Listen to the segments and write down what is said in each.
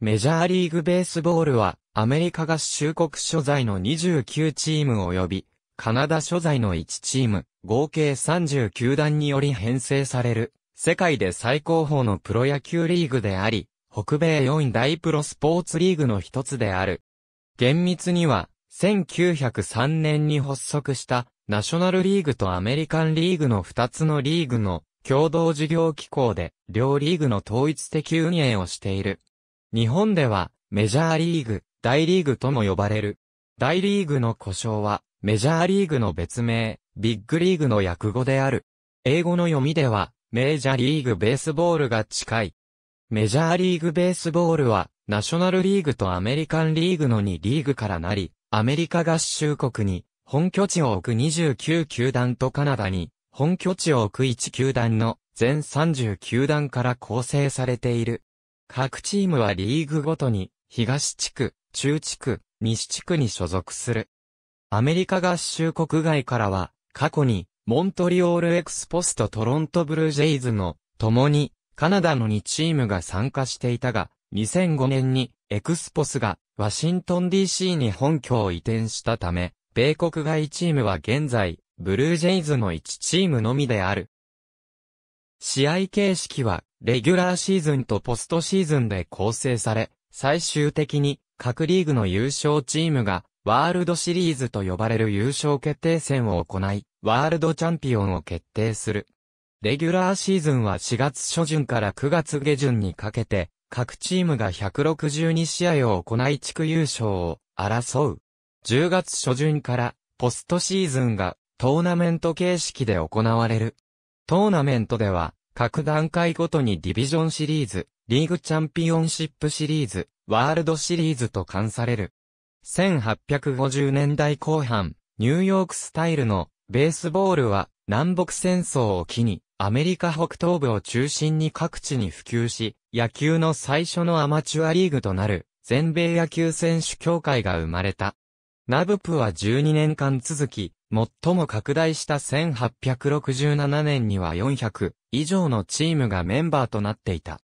メジャーリーグベースボールは、アメリカ合衆国所在の29チーム及び、カナダ所在の1チーム、合計39団により編成される、世界で最高峰のプロ野球リーグであり、北米4位大プロスポーツリーグの一つである。厳密には、1903年に発足したナショナルリーグとアメリカンリーグの2つのリーグの共同事業機構で両リーグの統一的運営をしている。日本ではメジャーリーグ、大リーグとも呼ばれる。大リーグの故障はメジャーリーグの別名、ビッグリーグの訳語である。英語の読みではメジャーリーグベースボールが近い。メジャーリーグベースボールはナショナルリーグとアメリカンリーグの2リーグからなり、アメリカ合衆国に本拠地を置く29球団とカナダに本拠地を置く1球団の全30球団から構成されている。各チームはリーグごとに東地区、中地区、西地区に所属する。アメリカ合衆国外からは過去にモントリオールエクスポスとトロントブルージェイズの共にカナダの2チームが参加していたが、2005年にエクスポスがワシントン DC に本拠を移転したため、米国外チームは現在、ブルージェイズの1チームのみである。試合形式は、レギュラーシーズンとポストシーズンで構成され、最終的に各リーグの優勝チームがワールドシリーズと呼ばれる優勝決定戦を行い、ワールドチャンピオンを決定する。レギュラーシーズンは4月初旬から9月下旬にかけて、各チームが162試合を行い地区優勝を争う。10月初旬からポストシーズンがトーナメント形式で行われる。トーナメントでは各段階ごとにディビジョンシリーズ、リーグチャンピオンシップシリーズ、ワールドシリーズと冠される。1850年代後半、ニューヨークスタイルのベースボールは南北戦争を機にアメリカ北東部を中心に各地に普及し、野球の最初のアマチュアリーグとなる全米野球選手協会が生まれた。ナブプは12年間続き、最も拡大した1867年には400以上のチームがメンバーとなっていた。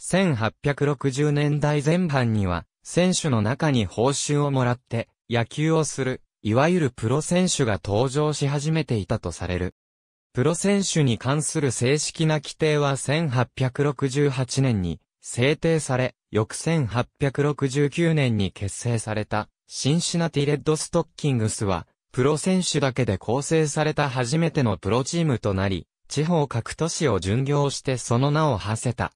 1860年代前半には、選手の中に報酬をもらって野球をする、いわゆるプロ選手が登場し始めていたとされる。プロ選手に関する正式な規定は1868年に制定され、翌1869年に結成されたシンシナティレッドストッキングスは、プロ選手だけで構成された初めてのプロチームとなり、地方各都市を巡業してその名を馳せた。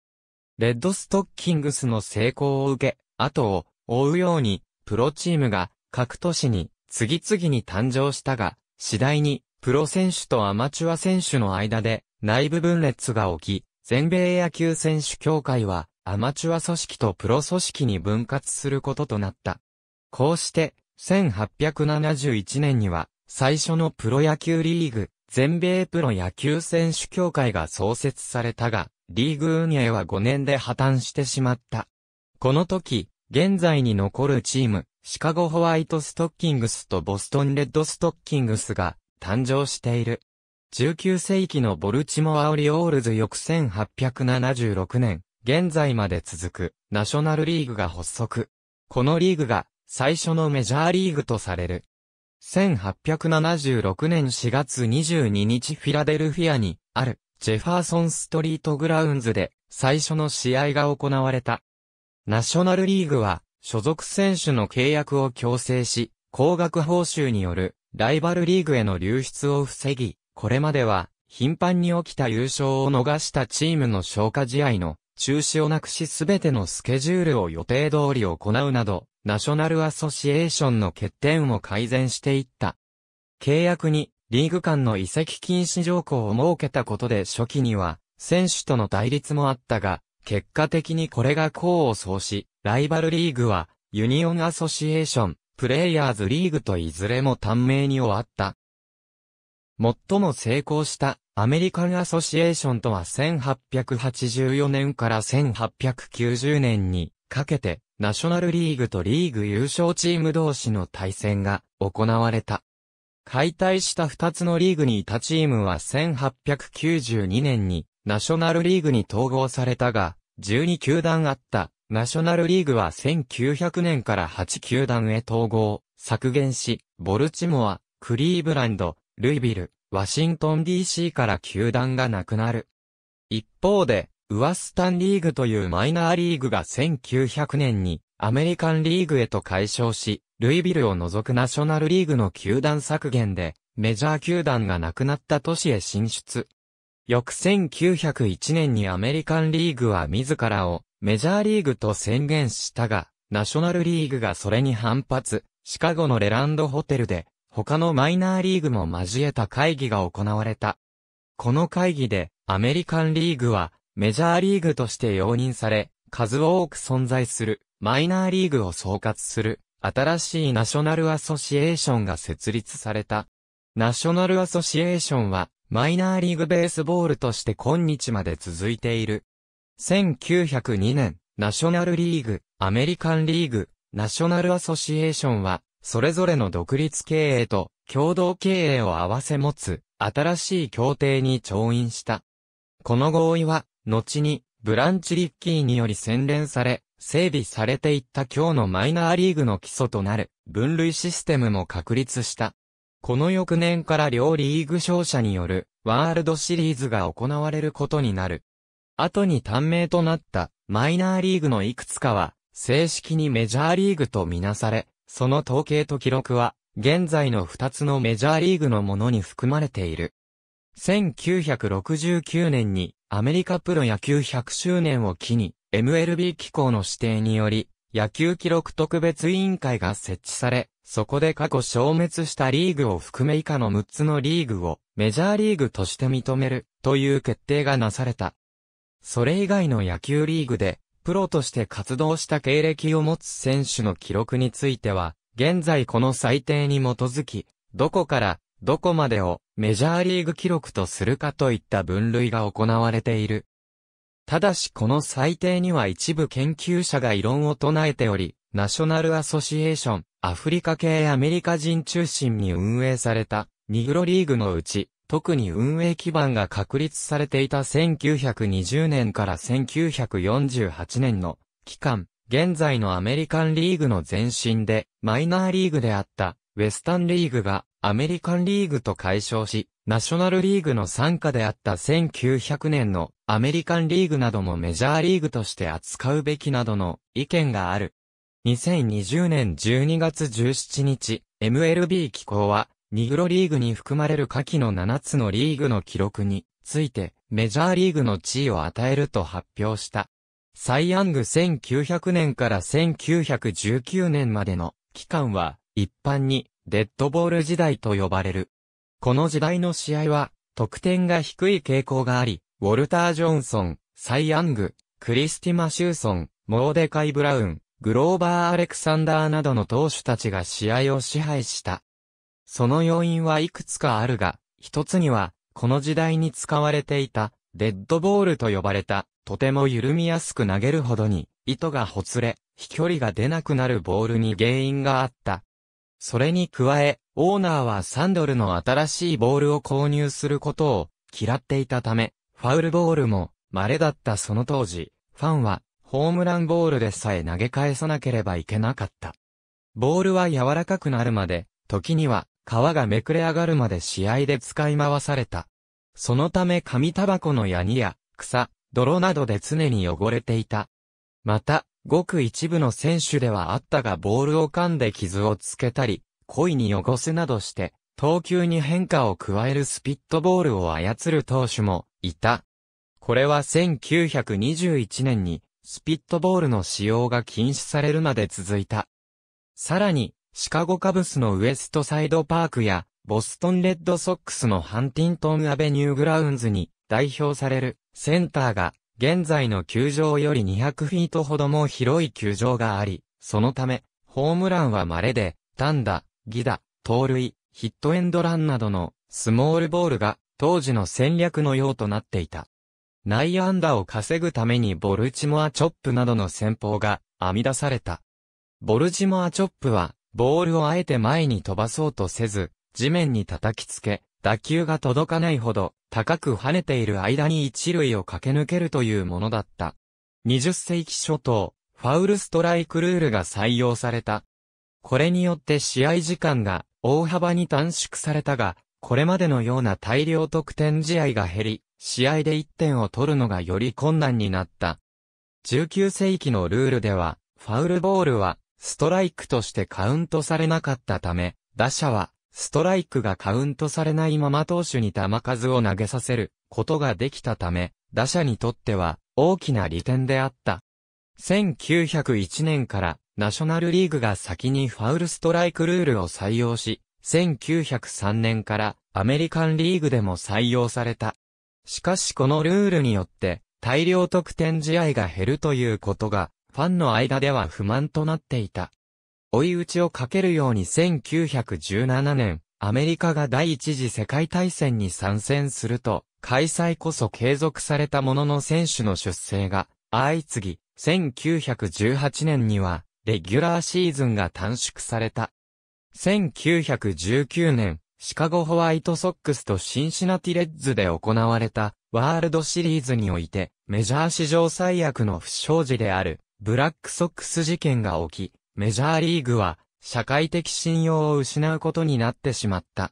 レッドストッキングスの成功を受け、後を追うように、プロチームが各都市に次々に誕生したが、次第にプロ選手とアマチュア選手の間で内部分裂が起き、全米野球選手協会はアマチュア組織とプロ組織に分割することとなった。こうして、1871年には最初のプロ野球リーグ、全米プロ野球選手協会が創設されたが、リーグ運営は5年で破綻してしまった。この時、現在に残るチーム、シカゴホワイトストッキングスとボストンレッドストッキングスが誕生している。19世紀のボルチモアオリオールズ翌1876年、現在まで続くナショナルリーグが発足。このリーグが最初のメジャーリーグとされる。1876年4月22日フィラデルフィアにあるジェファーソンストリートグラウンズで最初の試合が行われた。ナショナルリーグは所属選手の契約を強制し、高額報酬によるライバルリーグへの流出を防ぎ、これまでは頻繁に起きた優勝を逃したチームの消化試合の中止をなくしすべてのスケジュールを予定通り行うなど、ナショナルアソシエーションの欠点を改善していった。契約にリーグ間の移籍禁止条項を設けたことで初期には選手との対立もあったが、結果的にこれが功を奏し、ライバルリーグはユニオンアソシエーション、プレイヤーズリーグといずれも短命に終わった。最も成功したアメリカンアソシエーションとは1884年から1890年にかけてナショナルリーグとリーグ優勝チーム同士の対戦が行われた。解体した2つのリーグにいたチームは1892年にナショナルリーグに統合されたが、12球団あったナショナルリーグは1900年から8球団へ統合、削減し、ボルチモア、クリーブランド、ルイビル、ワシントン DC から球団がなくなる。一方で、ウワスタンリーグというマイナーリーグが1900年にアメリカンリーグへと改称し、ルイビルを除くナショナルリーグの球団削減で、メジャー球団がなくなった都市へ進出。翌1901年にアメリカンリーグは自らをメジャーリーグと宣言したが、ナショナルリーグがそれに反発、シカゴのレランドホテルで、他のマイナーリーグも交えた会議が行われた。この会議で、アメリカンリーグは、メジャーリーグとして容認され、数多く存在する、マイナーリーグを総括する、新しいナショナルアソシエーションが設立された。ナショナルアソシエーションは、マイナーリーグベースボールとして今日まで続いている。1902年、ナショナルリーグ、アメリカンリーグ、ナショナルアソシエーションは、それぞれの独立経営と共同経営を合わせ持つ、新しい協定に調印した。この合意は、後に、ブランチリッキーにより洗練され、整備されていった今日のマイナーリーグの基礎となる分類システムも確立した。この翌年から両リーグ勝者によるワールドシリーズが行われることになる。後に短命となったマイナーリーグのいくつかは正式にメジャーリーグとみなされ、その統計と記録は現在の2つのメジャーリーグのものに含まれている。1969年にアメリカプロ野球100周年を機に MLB 機構の指定により、野球記録特別委員会が設置され、そこで過去消滅したリーグを含め以下の6つのリーグをメジャーリーグとして認めるという決定がなされた。それ以外の野球リーグでプロとして活動した経歴を持つ選手の記録については、現在この裁定に基づき、どこからどこまでをメジャーリーグ記録とするかといった分類が行われている。ただしこの裁定には一部研究者が異論を唱えており、ナショナルアソシエーション、アフリカ系アメリカ人中心に運営された、ニグロリーグのうち、特に運営基盤が確立されていた1920年から1948年の期間、現在のアメリカンリーグの前身で、マイナーリーグであった、ウェスタンリーグがアメリカンリーグと解消し、ナショナルリーグの参加であった1900年のアメリカンリーグなどもメジャーリーグとして扱うべきなどの意見がある。2020年12月17日、MLB 機構は、ニグロリーグに含まれる下記の7つのリーグの記録について、メジャーリーグの地位を与えると発表した。サイヤング1900年から1919年までの期間は、一般にデッドボール時代と呼ばれる。この時代の試合は、得点が低い傾向があり、ウォルター・ジョンソン、サイ・ヤング、クリスティマ・シューソン、モーデカイ・ブラウン、グローバー・アレクサンダーなどの投手たちが試合を支配した。その要因はいくつかあるが、一つには、この時代に使われていた、デッドボールと呼ばれた、とても緩みやすく投げるほどに、糸がほつれ、飛距離が出なくなるボールに原因があった。それに加え、オーナーは3ドルの新しいボールを購入することを嫌っていたため、ファウルボールも稀だったその当時、ファンはホームランボールでさえ投げ返さなければいけなかった。ボールは柔らかくなるまで、時には皮がめくれ上がるまで試合で使い回された。そのため紙タバコのヤニや草、泥などで常に汚れていた。また、ごく一部の選手ではあったがボールを噛んで傷をつけたり、故意に汚すなどして、投球に変化を加えるスピットボールを操る投手もいた。これは1921年にスピットボールの使用が禁止されるまで続いた。さらに、シカゴカブスのウエストサイドパークや、ボストンレッドソックスのハンティントンアベニューグラウンズに代表されるセンターが現在の球場より200フィートほども広い球場があり、そのため、ホームランは稀で、単打、ギダ、盗塁、ヒットエンドランなどのスモールボールが当時の戦略の用となっていた。内野安打を稼ぐためにボルチモアチョップなどの戦法が編み出された。ボルチモアチョップは、ボールをあえて前に飛ばそうとせず、地面に叩きつけ、打球が届かないほど高く跳ねている間に一塁を駆け抜けるというものだった。20世紀初頭、ファウルストライクルールが採用された。これによって試合時間が大幅に短縮されたが、これまでのような大量得点試合が減り、試合で1点を取るのがより困難になった。19世紀のルールでは、ファウルボールはストライクとしてカウントされなかったため、打者はストライクがカウントされないまま投手に球数を投げさせることができたため、打者にとっては大きな利点であった。1901年からナショナルリーグが先にファウルストライクルールを採用し、1903年からアメリカンリーグでも採用された。しかしこのルールによって大量得点試合が減るということがファンの間では不満となっていた。追い打ちをかけるように1917年、アメリカが第一次世界大戦に参戦すると、開催こそ継続されたものの選手の出生が相次ぎ、1918年には、レギュラーシーズンが短縮された。1919年、シカゴホワイトソックスとシンシナティレッズで行われたワールドシリーズにおいてメジャー史上最悪の不祥事であるブラックソックス事件が起き、メジャーリーグは社会的信用を失うことになってしまった。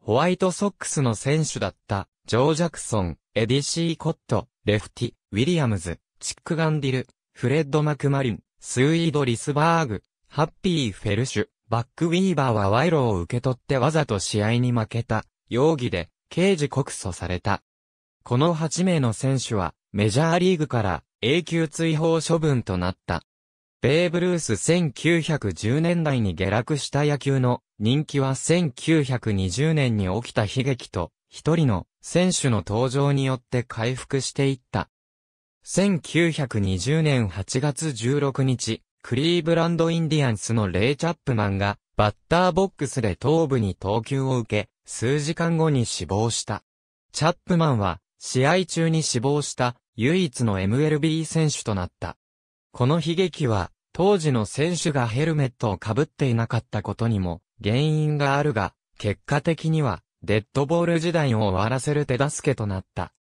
ホワイトソックスの選手だったジョー・ジャクソン、エディ・シーコット、レフティ・ウィリアムズ、チック・ガンディル、フレッド・マクマリン、スウィード・リスバーグ、ハッピー・フェルシュ、バック・ウィーバーは賄賂を受け取ってわざと試合に負けた容疑で刑事告訴された。この8名の選手はメジャーリーグから永久追放処分となった。ベーブ・ルース1910年代に下落した野球の人気は1920年に起きた悲劇と一人の選手の登場によって回復していった。1920年8月16日、クリーブランドインディアンスのレイ・チャップマンが、バッターボックスで頭部に投球を受け、数時間後に死亡した。チャップマンは、試合中に死亡した唯一の MLB 選手となった。この悲劇は、当時の選手がヘルメットをかぶっていなかったことにも原因があるが、結果的には、デッドボール時代を終わらせる手助けとなった。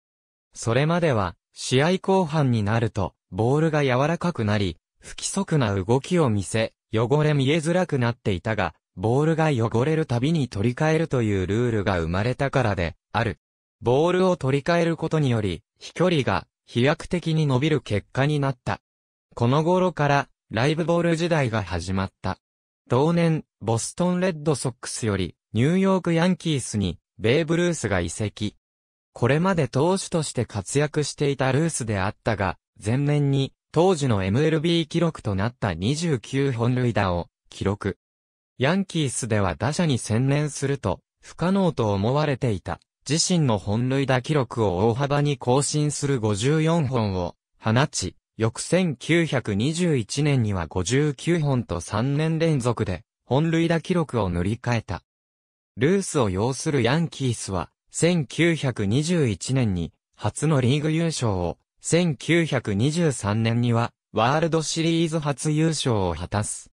それまでは、試合後半になると、ボールが柔らかくなり、不規則な動きを見せ、汚れ見えづらくなっていたが、ボールが汚れるたびに取り替えるというルールが生まれたからで、ある。ボールを取り替えることにより、飛距離が飛躍的に伸びる結果になった。この頃から、ライブボール時代が始まった。同年、ボストンレッドソックスより、ニューヨークヤンキースに、ベーブ・ルースが移籍。これまで投手として活躍していたルースであったが、前年に当時の MLB 記録となった29本塁打を記録。ヤンキースでは打者に専念すると不可能と思われていた。自身の本塁打記録を大幅に更新する54本を放ち、翌1921年には59本と3年連続で本塁打記録を塗り替えた。ルースを擁するヤンキースは1921年に初のリーグ優勝を1923年には、ワールドシリーズ初優勝を果たす。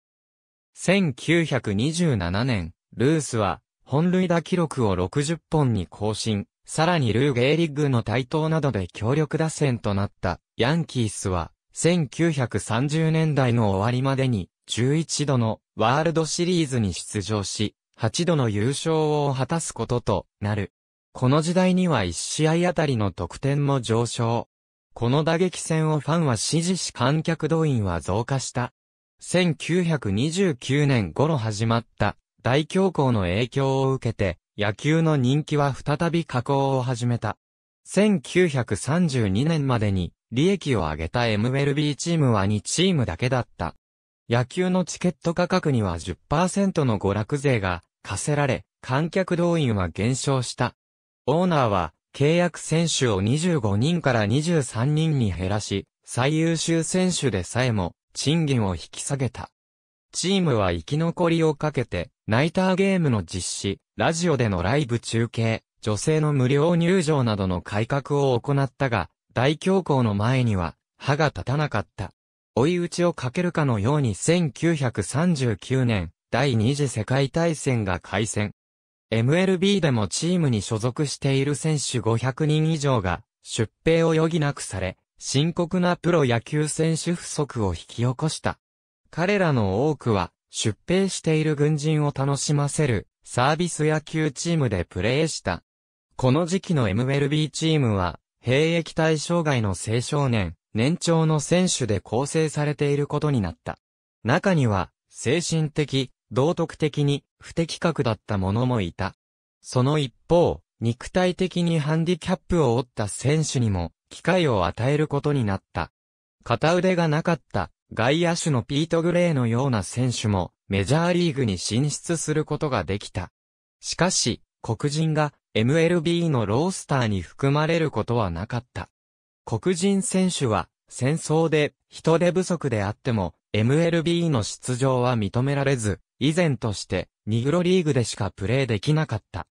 1927年、ルースは、本塁打記録を60本に更新、さらにルー・ゲーリッグの台頭などで強力打線となったヤンキースは、1930年代の終わりまでに11度のワールドシリーズに出場し、8度の優勝を果たすこととなる。この時代には1試合あたりの得点も上昇。この打撃戦をファンは支持し観客動員は増加した。1929年頃始まった大恐慌の影響を受けて野球の人気は再び下降を始めた。1932年までに利益を上げた MLB チームは2チームだけだった。野球のチケット価格には10%の娯楽税が課せられ、観客動員は減少した。オーナーは契約選手を25人から23人に減らし、最優秀選手でさえも賃金を引き下げた。チームは生き残りをかけて、ナイターゲームの実施、ラジオでのライブ中継、女性の無料入場などの改革を行ったが、大恐慌の前には歯が立たなかった。追い打ちをかけるかのように1939年、第二次世界大戦が開戦。MLB でもチームに所属している選手500人以上が出兵を余儀なくされ、深刻なプロ野球選手不足を引き起こした。彼らの多くは、出兵している軍人を楽しませる、サービス野球チームでプレーした。この時期の MLB チームは、兵役対象外の青少年、年長の選手で構成されていることになった。中には、精神的、道徳的に不適格だった者もいた。その一方、肉体的にハンディキャップを負った選手にも機会を与えることになった。片腕がなかった外野手のピート・グレーのような選手もメジャーリーグに進出することができた。しかし、黒人が MLB のロースターに含まれることはなかった。黒人選手は戦争で人手不足であっても MLB の出場は認められず、以前としてニグロリーグでしかプレーできなかった。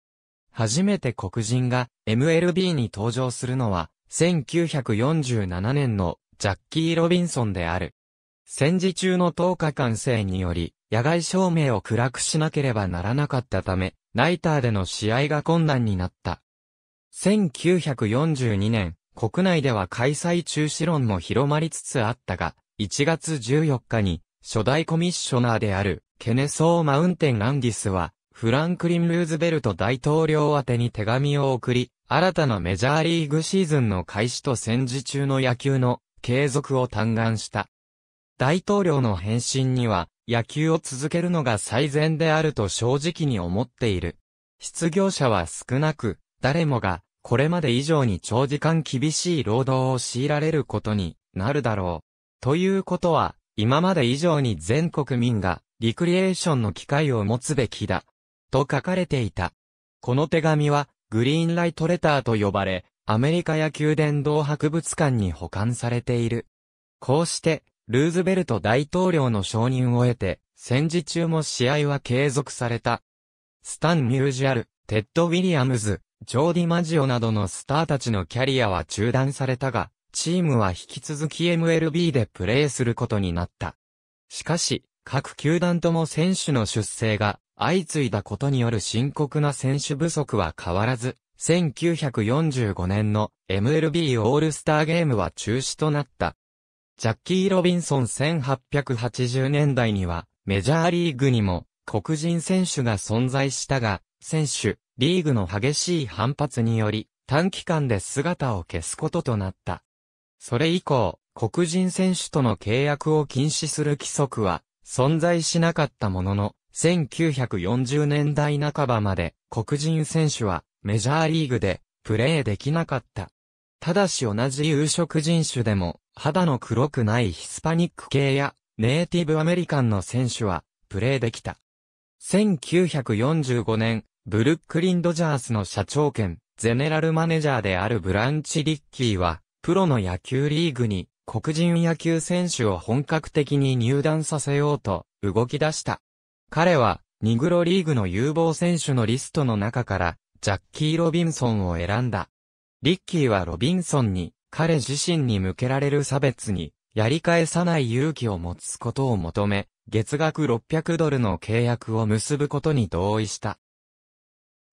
初めて黒人が MLB に登場するのは1947年のジャッキー・ロビンソンである。戦時中の10日間制により野外照明を暗くしなければならなかったため、ナイターでの試合が困難になった。1942年、国内では開催中止論も広まりつつあったが、1月14日に、初代コミッショナーである、ケネソー・マウンテン・ランディスは、フランクリン・ルーズベルト大統領宛てに手紙を送り、新たなメジャーリーグシーズンの開始と戦時中の野球の継続を嘆願した。大統領の返信には、野球を続けるのが最善であると正直に思っている。失業者は少なく、誰もが、これまで以上に長時間厳しい労働を強いられることになるだろう。ということは、今まで以上に全国民が、リクリエーションの機会を持つべきだ。と書かれていた。この手紙は、グリーンライトレターと呼ばれ、アメリカ野球殿堂博物館に保管されている。こうして、ルーズベルト大統領の承認を得て、戦時中も試合は継続された。スタン・ミュージアル、テッド・ウィリアムズ、ジョー・ディマジオなどのスターたちのキャリアは中断されたが、チームは引き続き MLB でプレーすることになった。しかし、各球団とも選手の出征が相次いだことによる深刻な選手不足は変わらず、1945年の MLB オールスターゲームは中止となった。ジャッキー・ロビンソン1880年代にはメジャーリーグにも黒人選手が存在したが、選手、リーグの激しい反発により短期間で姿を消すこととなった。それ以降、黒人選手との契約を禁止する規則は存在しなかったものの、1940年代半ばまで黒人選手はメジャーリーグでプレーできなかった。ただし同じ有色人種でも肌の黒くないヒスパニック系やネイティブアメリカンの選手はプレーできた。1945年、ブルックリンドジャースの社長兼ゼネラルマネジャーであるブランチ・リッキーは、プロの野球リーグに黒人野球選手を本格的に入団させようと動き出した。彼は、ニグロリーグの有望選手のリストの中から、ジャッキー・ロビンソンを選んだ。リッキーはロビンソンに、彼自身に向けられる差別に、やり返さない勇気を持つことを求め、月額600ドルの契約を結ぶことに同意した。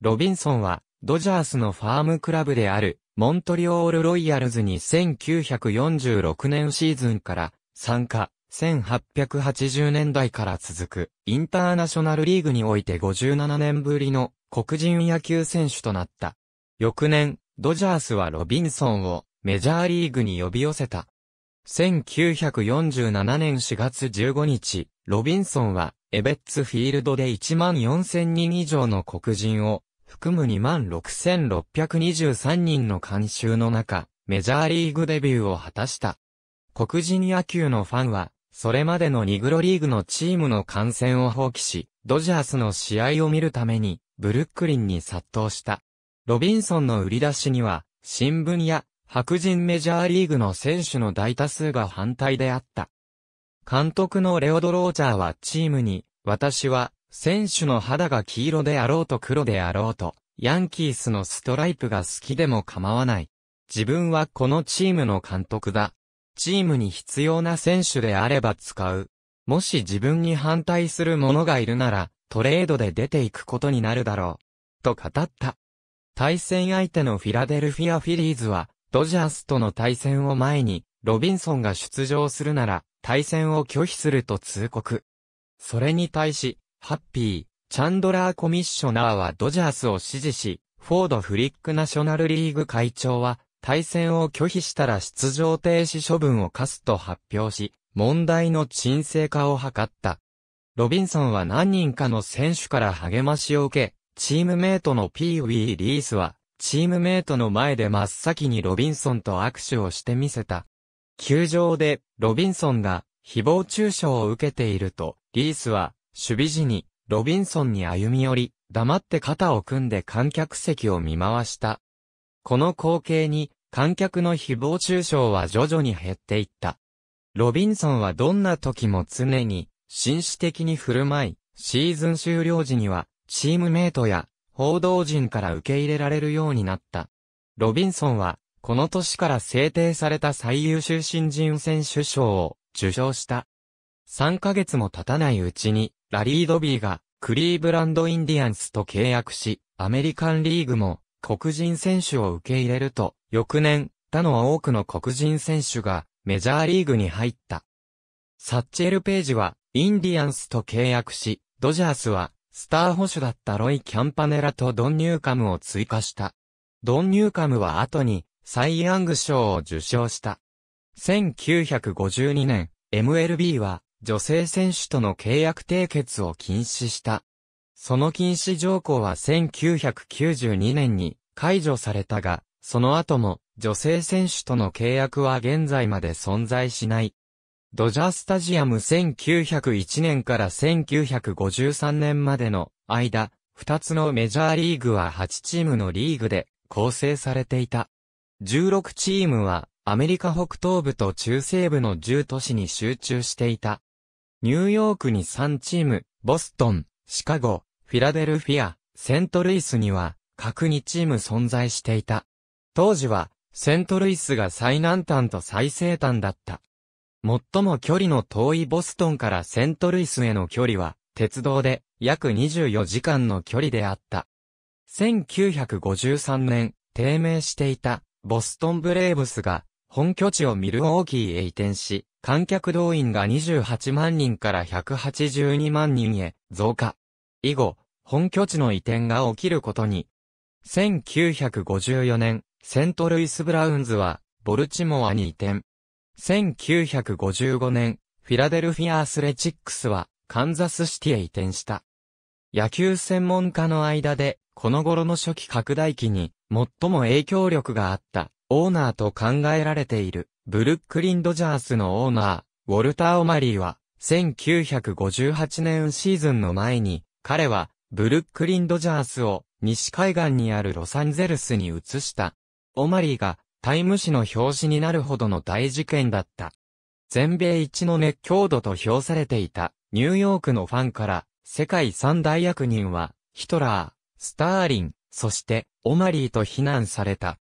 ロビンソンは、ドジャースのファームクラブである、モントリオールロイヤルズに1946年シーズンから参加、1880年代から続く、インターナショナルリーグにおいて57年ぶりの黒人野球選手となった。翌年、ドジャースはロビンソンをメジャーリーグに呼び寄せた。1947年4月15日、ロビンソンは、エベッツフィールドで1万4000人以上の黒人を、含む2万6623人の監修の中、メジャーリーグデビューを果たした。黒人野球のファンは、それまでのニグロリーグのチームの観戦を放棄し、ドジャースの試合を見るために、ブルックリンに殺到した。ロビンソンの売り出しには、新聞や白人メジャーリーグの選手の大多数が反対であった。監督のレオド・ローチャーはチームに、私は、選手の肌が黄色であろうと黒であろうと、ヤンキースのストライプが好きでも構わない。自分はこのチームの監督だ。チームに必要な選手であれば使う。もし自分に反対する者がいるなら、トレードで出ていくことになるだろう。と語った。対戦相手のフィラデルフィア・フィリーズは、ドジャースとの対戦を前に、ロビンソンが出場するなら、対戦を拒否すると通告。それに対し、ハッピー、チャンドラーコミッショナーはドジャースを支持し、フォードフリックナショナルリーグ会長は、対戦を拒否したら出場停止処分を課すと発表し、問題の沈静化を図った。ロビンソンは何人かの選手から励ましを受け、チームメイトのピーウィー・リースは、チームメイトの前で真っ先にロビンソンと握手をしてみせた。球場で、ロビンソンが、誹謗中傷を受けていると、リースは、守備時に、ロビンソンに歩み寄り、黙って肩を組んで観客席を見回した。この光景に、観客の誹謗中傷は徐々に減っていった。ロビンソンはどんな時も常に、紳士的に振る舞い、シーズン終了時には、チームメイトや、報道陣から受け入れられるようになった。ロビンソンは、この年から制定された最優秀新人選手賞を受賞した。3ヶ月も経たないうちに、ラリー・ドビーがクリーブランド・インディアンスと契約し、アメリカンリーグも黒人選手を受け入れると、翌年、他の多くの黒人選手がメジャーリーグに入った。サッチェル・ページはインディアンスと契約し、ドジャースはスター保守だったロイ・キャンパネラとドン・ニューカムを追加した。ドン・ニューカムは後にサイ・ヤング賞を受賞した。1952年、MLB は女性選手との契約締結を禁止した。その禁止条項は1992年に解除されたが、その後も女性選手との契約は現在まで存在しない。ドジャースタジアム1901年から1953年までの間、2つのメジャーリーグは8チームのリーグで構成されていた。16チームはアメリカ北東部と中西部の10都市に集中していた。ニューヨークに3チーム、ボストン、シカゴ、フィラデルフィア、セントルイスには各2チーム存在していた。当時はセントルイスが最南端と最西端だった。最も距離の遠いボストンからセントルイスへの距離は鉄道で約24時間の距離であった。1953年、低迷していたボストンブレーブスが本拠地をミルウォーキーへ移転し、観客動員が28万人から182万人へ増加。以後、本拠地の移転が起きることに。1954年、セントルイス・ブラウンズは、ボルチモアに移転。1955年、フィラデルフィア・アスレチックスは、カンザスシティへ移転した。野球専門家の間で、この頃の初期拡大期に、最も影響力があったオーナーと考えられているブルックリンドジャースのオーナー、ウォルター・オマリーは、1958年シーズンの前に、彼は、ブルックリンドジャースを西海岸にあるロサンゼルスに移した。オマリーがタイム誌の表紙になるほどの大事件だった。全米一の熱狂度と評されていたニューヨークのファンから世界三大役人はヒトラー、スターリン、そしてオマリーと非難された。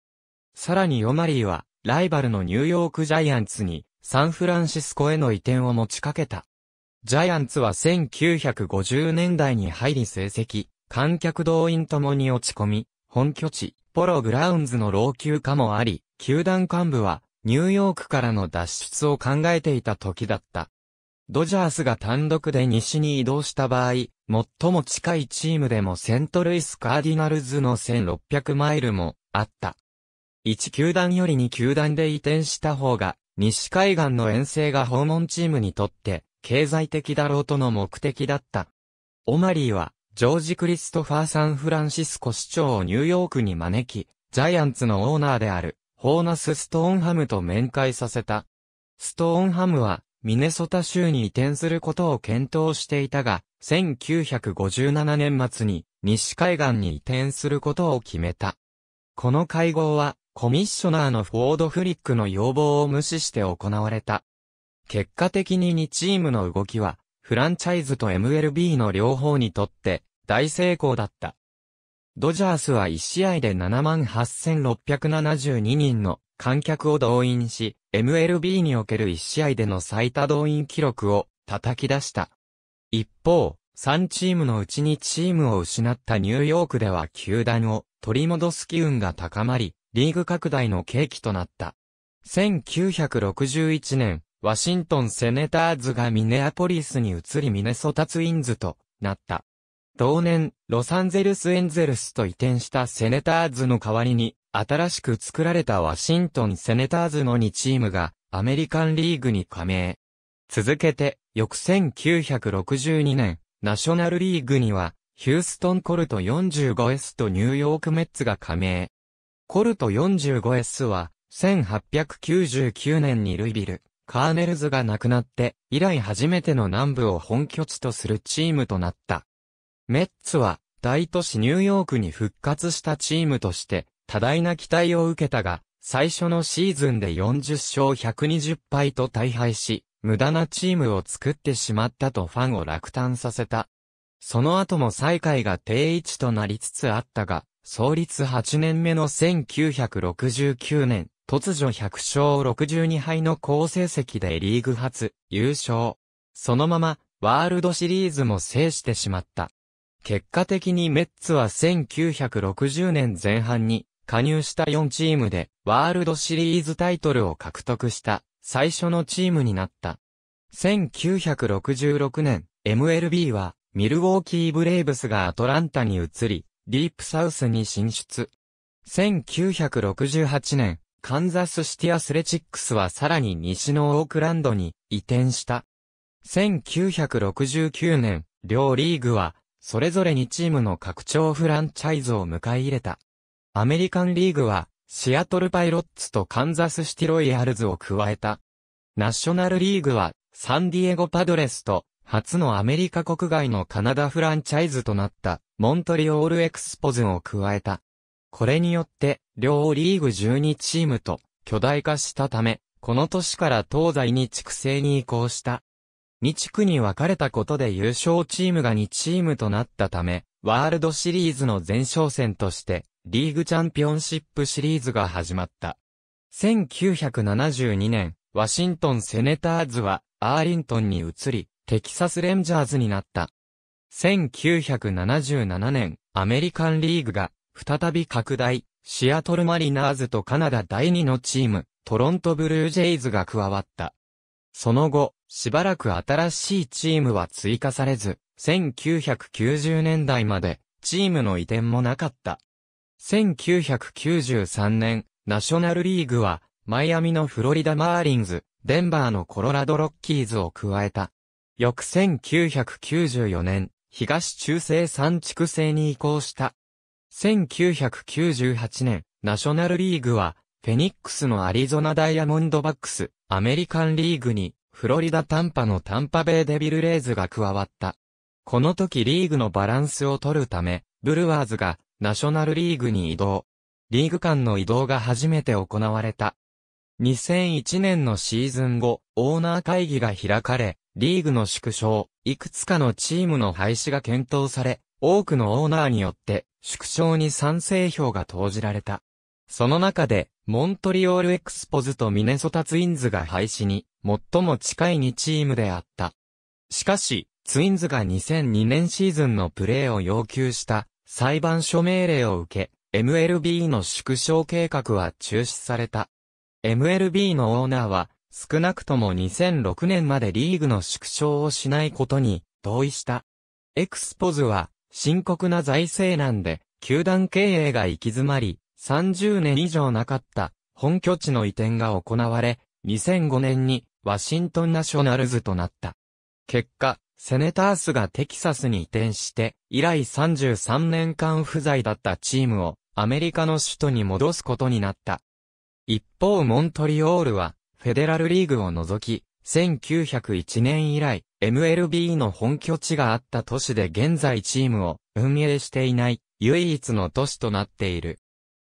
さらにオマリーは、ライバルのニューヨークジャイアンツに、サンフランシスコへの移転を持ちかけた。ジャイアンツは1950年代に入り成績、観客動員ともに落ち込み、本拠地、ポログラウンズの老朽化もあり、球団幹部は、ニューヨークからの脱出を考えていた時だった。ドジャースが単独で西に移動した場合、最も近いチームでもセントルイスカーディナルズの1600マイルもあった。1球団より2球団で移転した方が、西海岸の遠征が訪問チームにとって、経済的だろうとの目的だった。オマリーは、ジョージ・クリストファー・サンフランシスコ市長をニューヨークに招き、ジャイアンツのオーナーである、ホーナス・ストーンハムと面会させた。ストーンハムは、ミネソタ州に移転することを検討していたが、1957年末に西海岸に移転することを決めた。この会合は、コミッショナーのフォード・フリックの要望を無視して行われた。結果的に2チームの動きは、フランチャイズと MLB の両方にとって大成功だった。ドジャースは1試合で78,672人の観客を動員し、MLB における1試合での最多動員記録を叩き出した。一方、3チームのうちにチームを失ったニューヨークでは球団を取り戻す機運が高まり、リーグ拡大の契機となった。1961年、ワシントンセネターズがミネアポリスに移りミネソタツインズとなった。同年、ロサンゼルスエンゼルスと移転したセネターズの代わりに、新しく作られたワシントンセネターズの2チームがアメリカンリーグに加盟。続けて、翌1962年、ナショナルリーグには、ヒューストンコルト 45S とニューヨークメッツが加盟。コルト 45S は、1899年にルイビル、カーネルズが亡くなって、以来初めての南部を本拠地とするチームとなった。メッツは、大都市ニューヨークに復活したチームとして、多大な期待を受けたが、最初のシーズンで40勝120敗と大敗し、無駄なチームを作ってしまったとファンを落胆させた。その後も最下位が定位置となりつつあったが、創立8年目の1969年、突如100勝62敗の好成績でリーグ初優勝。そのまま、ワールドシリーズも制してしまった。結果的にメッツは1960年前半に加入した4チームでワールドシリーズタイトルを獲得した最初のチームになった。1966年、MLB はミルウォーキーブレイブスがアトランタに移り、ディープサウスに進出。1968年、カンザスシティアスレチックスはさらに西のオークランドに移転した。1969年、両リーグはそれぞれにチームの拡張フランチャイズを迎え入れた。アメリカンリーグは、シアトルパイロッツとカンザスシティロイヤルズを加えた。ナショナルリーグは、サンディエゴパドレスと、初のアメリカ国外のカナダフランチャイズとなった、モントリオールエクスポズンを加えた。これによって、両リーグ12チームと、巨大化したため、この年から東西に畜生に移行した。2地区に分かれたことで優勝チームが2チームとなったため、ワールドシリーズの前哨戦として、リーグチャンピオンシップシリーズが始まった。1972年、ワシントンセネターズは、アーリントンに移り、テキサスレンジャーズになった。1977年、アメリカンリーグが、再び拡大、シアトルマリナーズとカナダ第2のチーム、トロントブルージェイズが加わった。その後、しばらく新しいチームは追加されず、1990年代までチームの移転もなかった。1993年、ナショナルリーグは、マイアミのフロリダマーリンズ、デンバーのコロラドロッキーズを加えた。翌1994年、東中西三地区制に移行した。1998年、ナショナルリーグは、フェニックスのアリゾナダイヤモンドバックス、アメリカンリーグに、フロリダタンパのタンパベイデビルレイズが加わった。この時リーグのバランスを取るため、ブルワーズがナショナルリーグに移動。リーグ間の移動が初めて行われた。2001年のシーズン後、オーナー会議が開かれ、リーグの縮小、いくつかのチームの廃止が検討され、多くのオーナーによって縮小に賛成票が投じられた。その中で、モントリオールエクスポズとミネソタツインズが廃止に、最も近い2チームであった。しかし、ツインズが2002年シーズンのプレーを要求した裁判所命令を受け、MLB の縮小計画は中止された。MLB のオーナーは、少なくとも2006年までリーグの縮小をしないことに同意した。エクスポズは深刻な財政難で、球団経営が行き詰まり、30年以上なかった本拠地の移転が行われ、2005年にワシントンナショナルズとなった。結果、セネタースがテキサスに移転して、以来33年間不在だったチームをアメリカの首都に戻すことになった。一方モントリオールは、フェデラルリーグを除き、1901年以来、MLB の本拠地があった都市で現在チームを運営していない唯一の都市となっている。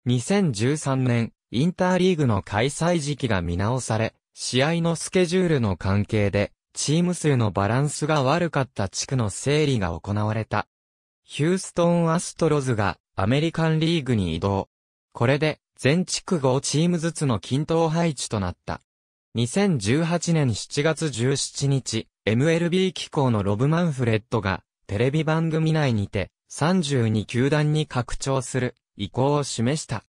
2013年、インターリーグの開催時期が見直され、試合のスケジュールの関係で、チーム数のバランスが悪かった地区の整理が行われた。ヒューストンアストロズがアメリカンリーグに移動。これで全地区5チームずつの均等配置となった。2018年7月17日、MLB 機構のロブ・マンフレッドがテレビ番組内にて32球団に拡張する意向を示した。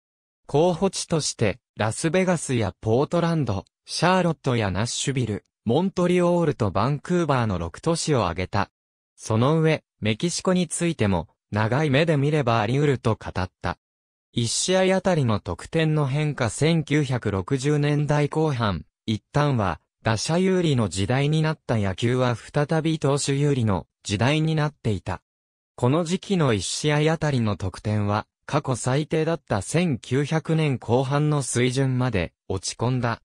候補地として、ラスベガスやポートランド、シャーロットやナッシュビル、モントリオールとバンクーバーの6都市を挙げた。その上、メキシコについても、長い目で見ればあり得ると語った。1試合あたりの得点の変化1960年代後半、一旦は、打者有利の時代になった野球は再び投手有利の時代になっていた。この時期の1試合あたりの得点は、過去最低だった1900年後半の水準まで落ち込んだ。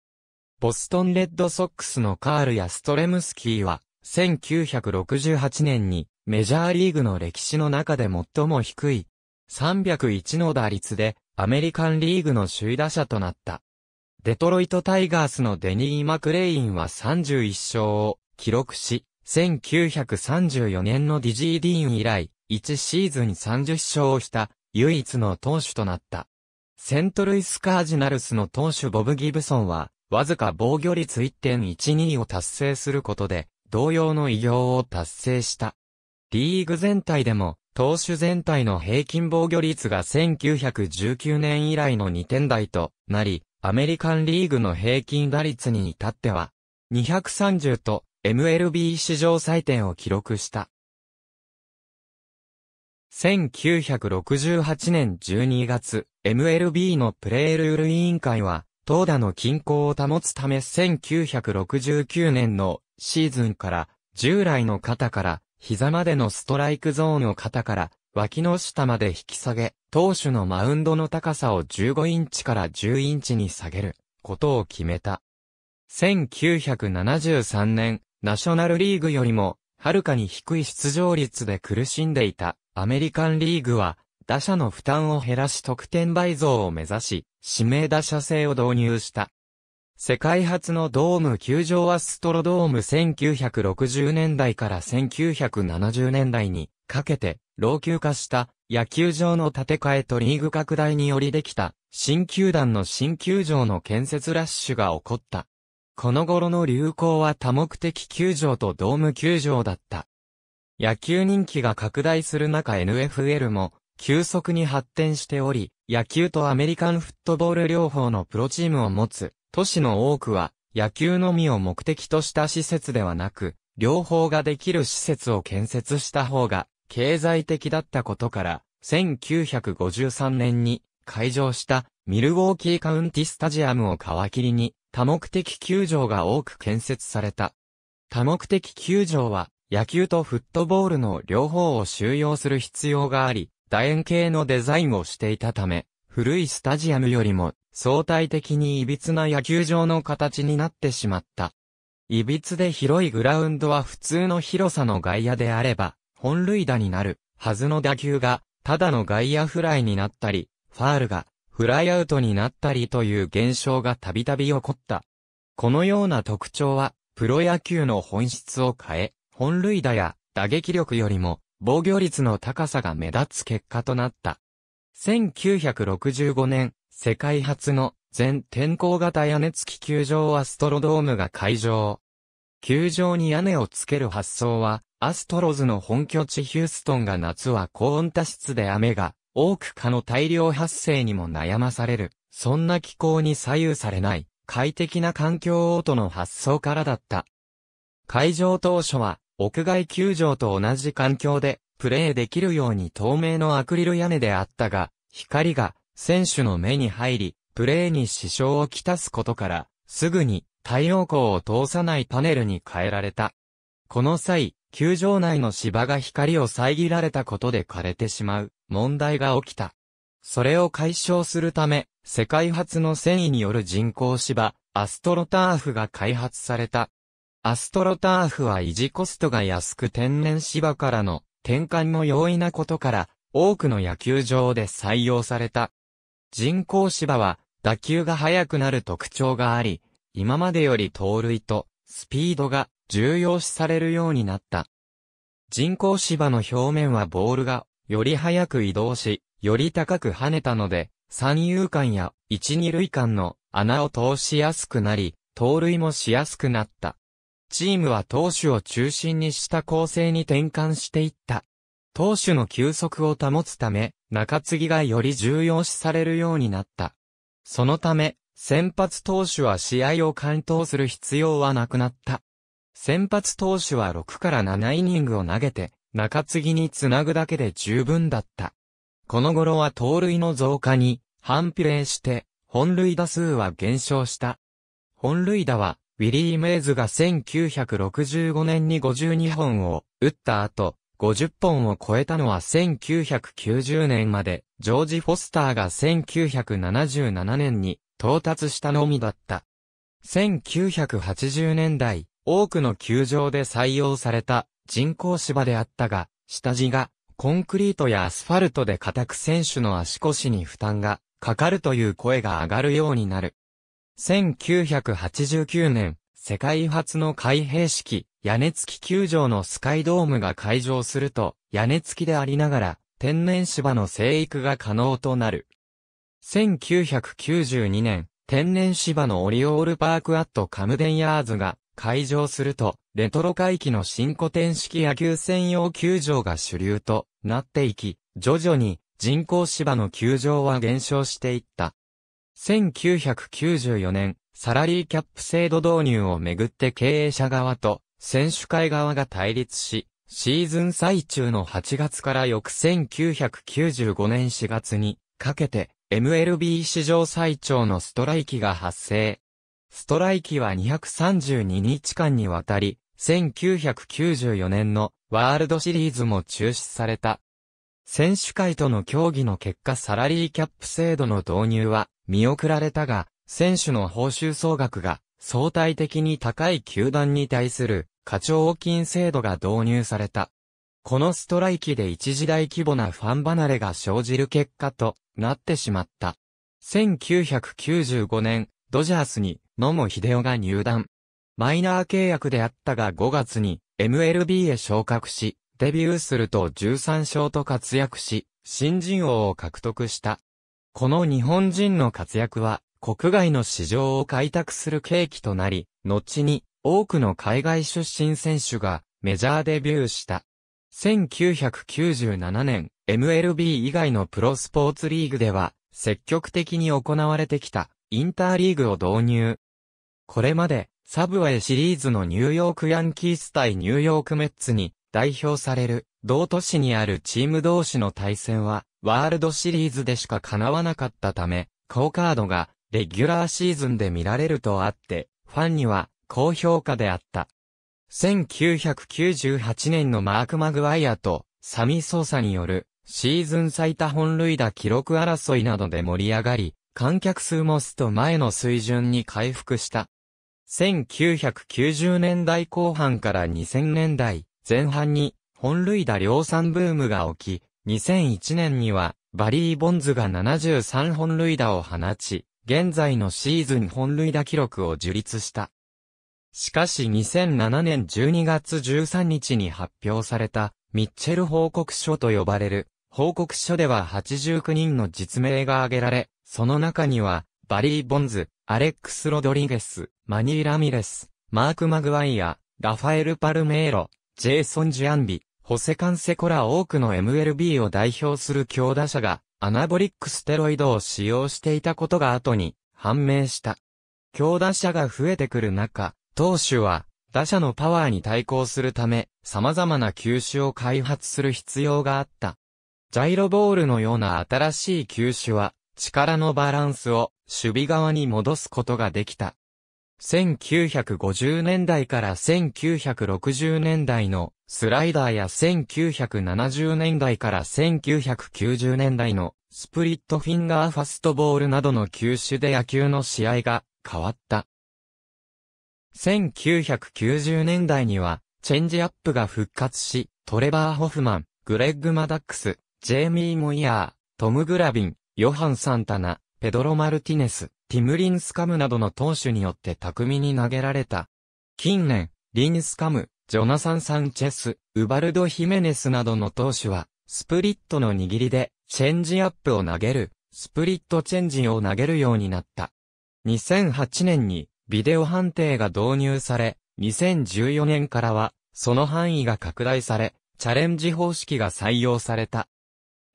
ボストンレッドソックスのカール・ヤストレムスキーは、1968年にメジャーリーグの歴史の中で最も低い301の打率でアメリカンリーグの首位打者となった。デトロイトタイガースのデニー・マクレインは31勝を記録し、1934年のディジー・ディーン以来、1シーズン30勝をした唯一の投手となった。セントルイスカージナルスの投手ボブ・ギブソンは、わずか防御率1.12を達成することで、同様の偉業を達成した。リーグ全体でも、投手全体の平均防御率が1919年以来の2点台となり、アメリカンリーグの平均打率に至っては、230と MLB 史上最点を記録した。1968年12月、MLB のプレールール委員会は、投打の均衡を保つため1969年のシーズンから従来の肩から膝までのストライクゾーンを肩から脇の下まで引き下げ、投手のマウンドの高さを15インチから10インチに下げることを決めた。1973年、ナショナルリーグよりも、はるかに低い出場率で苦しんでいたアメリカンリーグは、打者の負担を減らし得点倍増を目指し、指名打者制を導入した。世界初のドーム球場はストロドーム1960年代から1970年代にかけて老朽化した野球場の建て替えとリーグ拡大によりできた新球団の新球場の建設ラッシュが起こった。この頃の流行は多目的球場とドーム球場だった。野球人気が拡大する中 NFL も急速に発展しており、野球とアメリカンフットボール両方のプロチームを持つ都市の多くは野球のみを目的とした施設ではなく、両方ができる施設を建設した方が経済的だったことから、1953年に開場したミルウォーキーカウンティスタジアムを皮切りに多目的球場が多く建設された。多目的球場は野球とフットボールの両方を収容する必要があり、楕円形のデザインをしていたため、古いスタジアムよりも相対的に歪な野球場の形になってしまった。歪で広いグラウンドは普通の広さの外野であれば、本塁打になるはずの打球が、ただの外野フライになったり、ファールがフライアウトになったりという現象がたびたび起こった。このような特徴は、プロ野球の本質を変え、本塁打や打撃力よりも防御率の高さが目立つ結果となった。1965年、世界初の全天候型屋根付き球場アストロドームが開場。球場に屋根をつける発想は、アストロズの本拠地ヒューストンが夏は高温多湿で雨が多く蚊の大量発生にも悩まされる。そんな気候に左右されない快適な環境をとの発想からだった。会場当初は屋外球場と同じ環境でプレーできるように透明のアクリル屋根であったが、光が選手の目に入り、プレーに支障をきたすことから、すぐに太陽光を通さないパネルに変えられた。この際、球場内の芝が光を遮られたことで枯れてしまう問題が起きた。それを解消するため、世界初の繊維による人工芝、アストロターフが開発された。アストロターフは維持コストが安く天然芝からの転換も容易なことから、多くの野球場で採用された。人工芝は打球が速くなる特徴があり、今までより盗塁とスピードが重要視されるようになった。人工芝の表面はボールがより速く移動し、より高く跳ねたので、三遊間や一二塁間の穴を通しやすくなり、盗塁もしやすくなった。チームは投手を中心にした構成に転換していった。投手の休息を保つため、中継ぎがより重要視されるようになった。そのため、先発投手は試合を完投する必要はなくなった。先発投手は6から7イニングを投げて、中継ぎにつなぐだけで十分だった。この頃は盗塁の増加に反比例して、本塁打数は減少した。本塁打は、ウィリー・メイズが1965年に52本を打った後、50本を超えたのは1990年まで、ジョージ・フォスターが1977年に到達したのみだった。1980年代、多くの球場で採用された人工芝であったが、下地がコンクリートやアスファルトで固く選手の足腰に負担がかかるという声が上がるようになる。1989年、世界初の開閉式、屋根付き球場のスカイドームが開場すると、屋根付きでありながら、天然芝の生育が可能となる。1992年、天然芝のオリオールパークアットカムデンヤーズが開場すると、レトロ回帰の新古典式野球専用球場が主流となっていき、徐々に人工芝の球場は減少していった。1994年、サラリーキャップ制度導入をめぐって経営者側と選手会側が対立し、シーズン最中の8月から翌1995年4月にかけて MLB 史上最長のストライキが発生。ストライキは232日間にわたり、1994年のワールドシリーズも中止された。選手会との協議の結果サラリーキャップ制度の導入は見送られたが、選手の報酬総額が相対的に高い球団に対する課徴金制度が導入された。このストライキで一時大規模なファン離れが生じる結果となってしまった。1995年、ドジャースに野茂秀夫が入団。マイナー契約であったが5月に MLB へ昇格し、デビューすると13勝と活躍し、新人王を獲得した。この日本人の活躍は、国外の市場を開拓する契機となり、後に多くの海外出身選手がメジャーデビューした。1997年、MLB 以外のプロスポーツリーグでは、積極的に行われてきた、インターリーグを導入。これまで、サブウェイシリーズのニューヨークヤンキース対ニューヨークメッツに代表される、同都市にあるチーム同士の対戦は、ワールドシリーズでしか叶わなかったため、高カードが、レギュラーシーズンで見られるとあって、ファンには、高評価であった。1998年のマーク・マグワイアとサミ・ソーサによるシーズン最多本塁打記録争いなどで盛り上がり、観客数もスと前の水準に回復した。1990年代後半から2000年代前半に本塁打量産ブームが起き、2001年にはバリー・ボンズが73本塁打を放ち、現在のシーズン本塁打記録を樹立した。しかし2007年12月13日に発表されたミッチェル報告書と呼ばれる報告書では89人の実名が挙げられ、その中にはバリー・ボンズ、アレックス・ロドリゲス、マニー・ラミレス、マーク・マグワイア、ラファエル・パルメーロ、ジェイソン・ジアンビ、ホセカンセコら多くの MLB を代表する強打者がアナボリックステロイドを使用していたことが後に判明した。強打者が増えてくる中、投手は、打者のパワーに対抗するため、様々な球種を開発する必要があった。ジャイロボールのような新しい球種は、力のバランスを守備側に戻すことができた。1950年代から1960年代のスライダーや1970年代から1990年代のスプリットフィンガーファストボールなどの球種で野球の試合が変わった。1990年代には、チェンジアップが復活し、トレバー・ホフマン、グレッグ・マダックス、ジェイミー・モイヤー、トム・グラビン、ヨハン・サンタナ、ペドロ・マルティネス、ティム・リンスカムなどの投手によって巧みに投げられた。近年、リンスカム、ジョナサン・サンチェス、ウバルド・ヒメネスなどの投手は、スプリットの握りで、チェンジアップを投げる、スプリットチェンジを投げるようになった。2008年に、ビデオ判定が導入され、2014年からは、その範囲が拡大され、チャレンジ方式が採用された。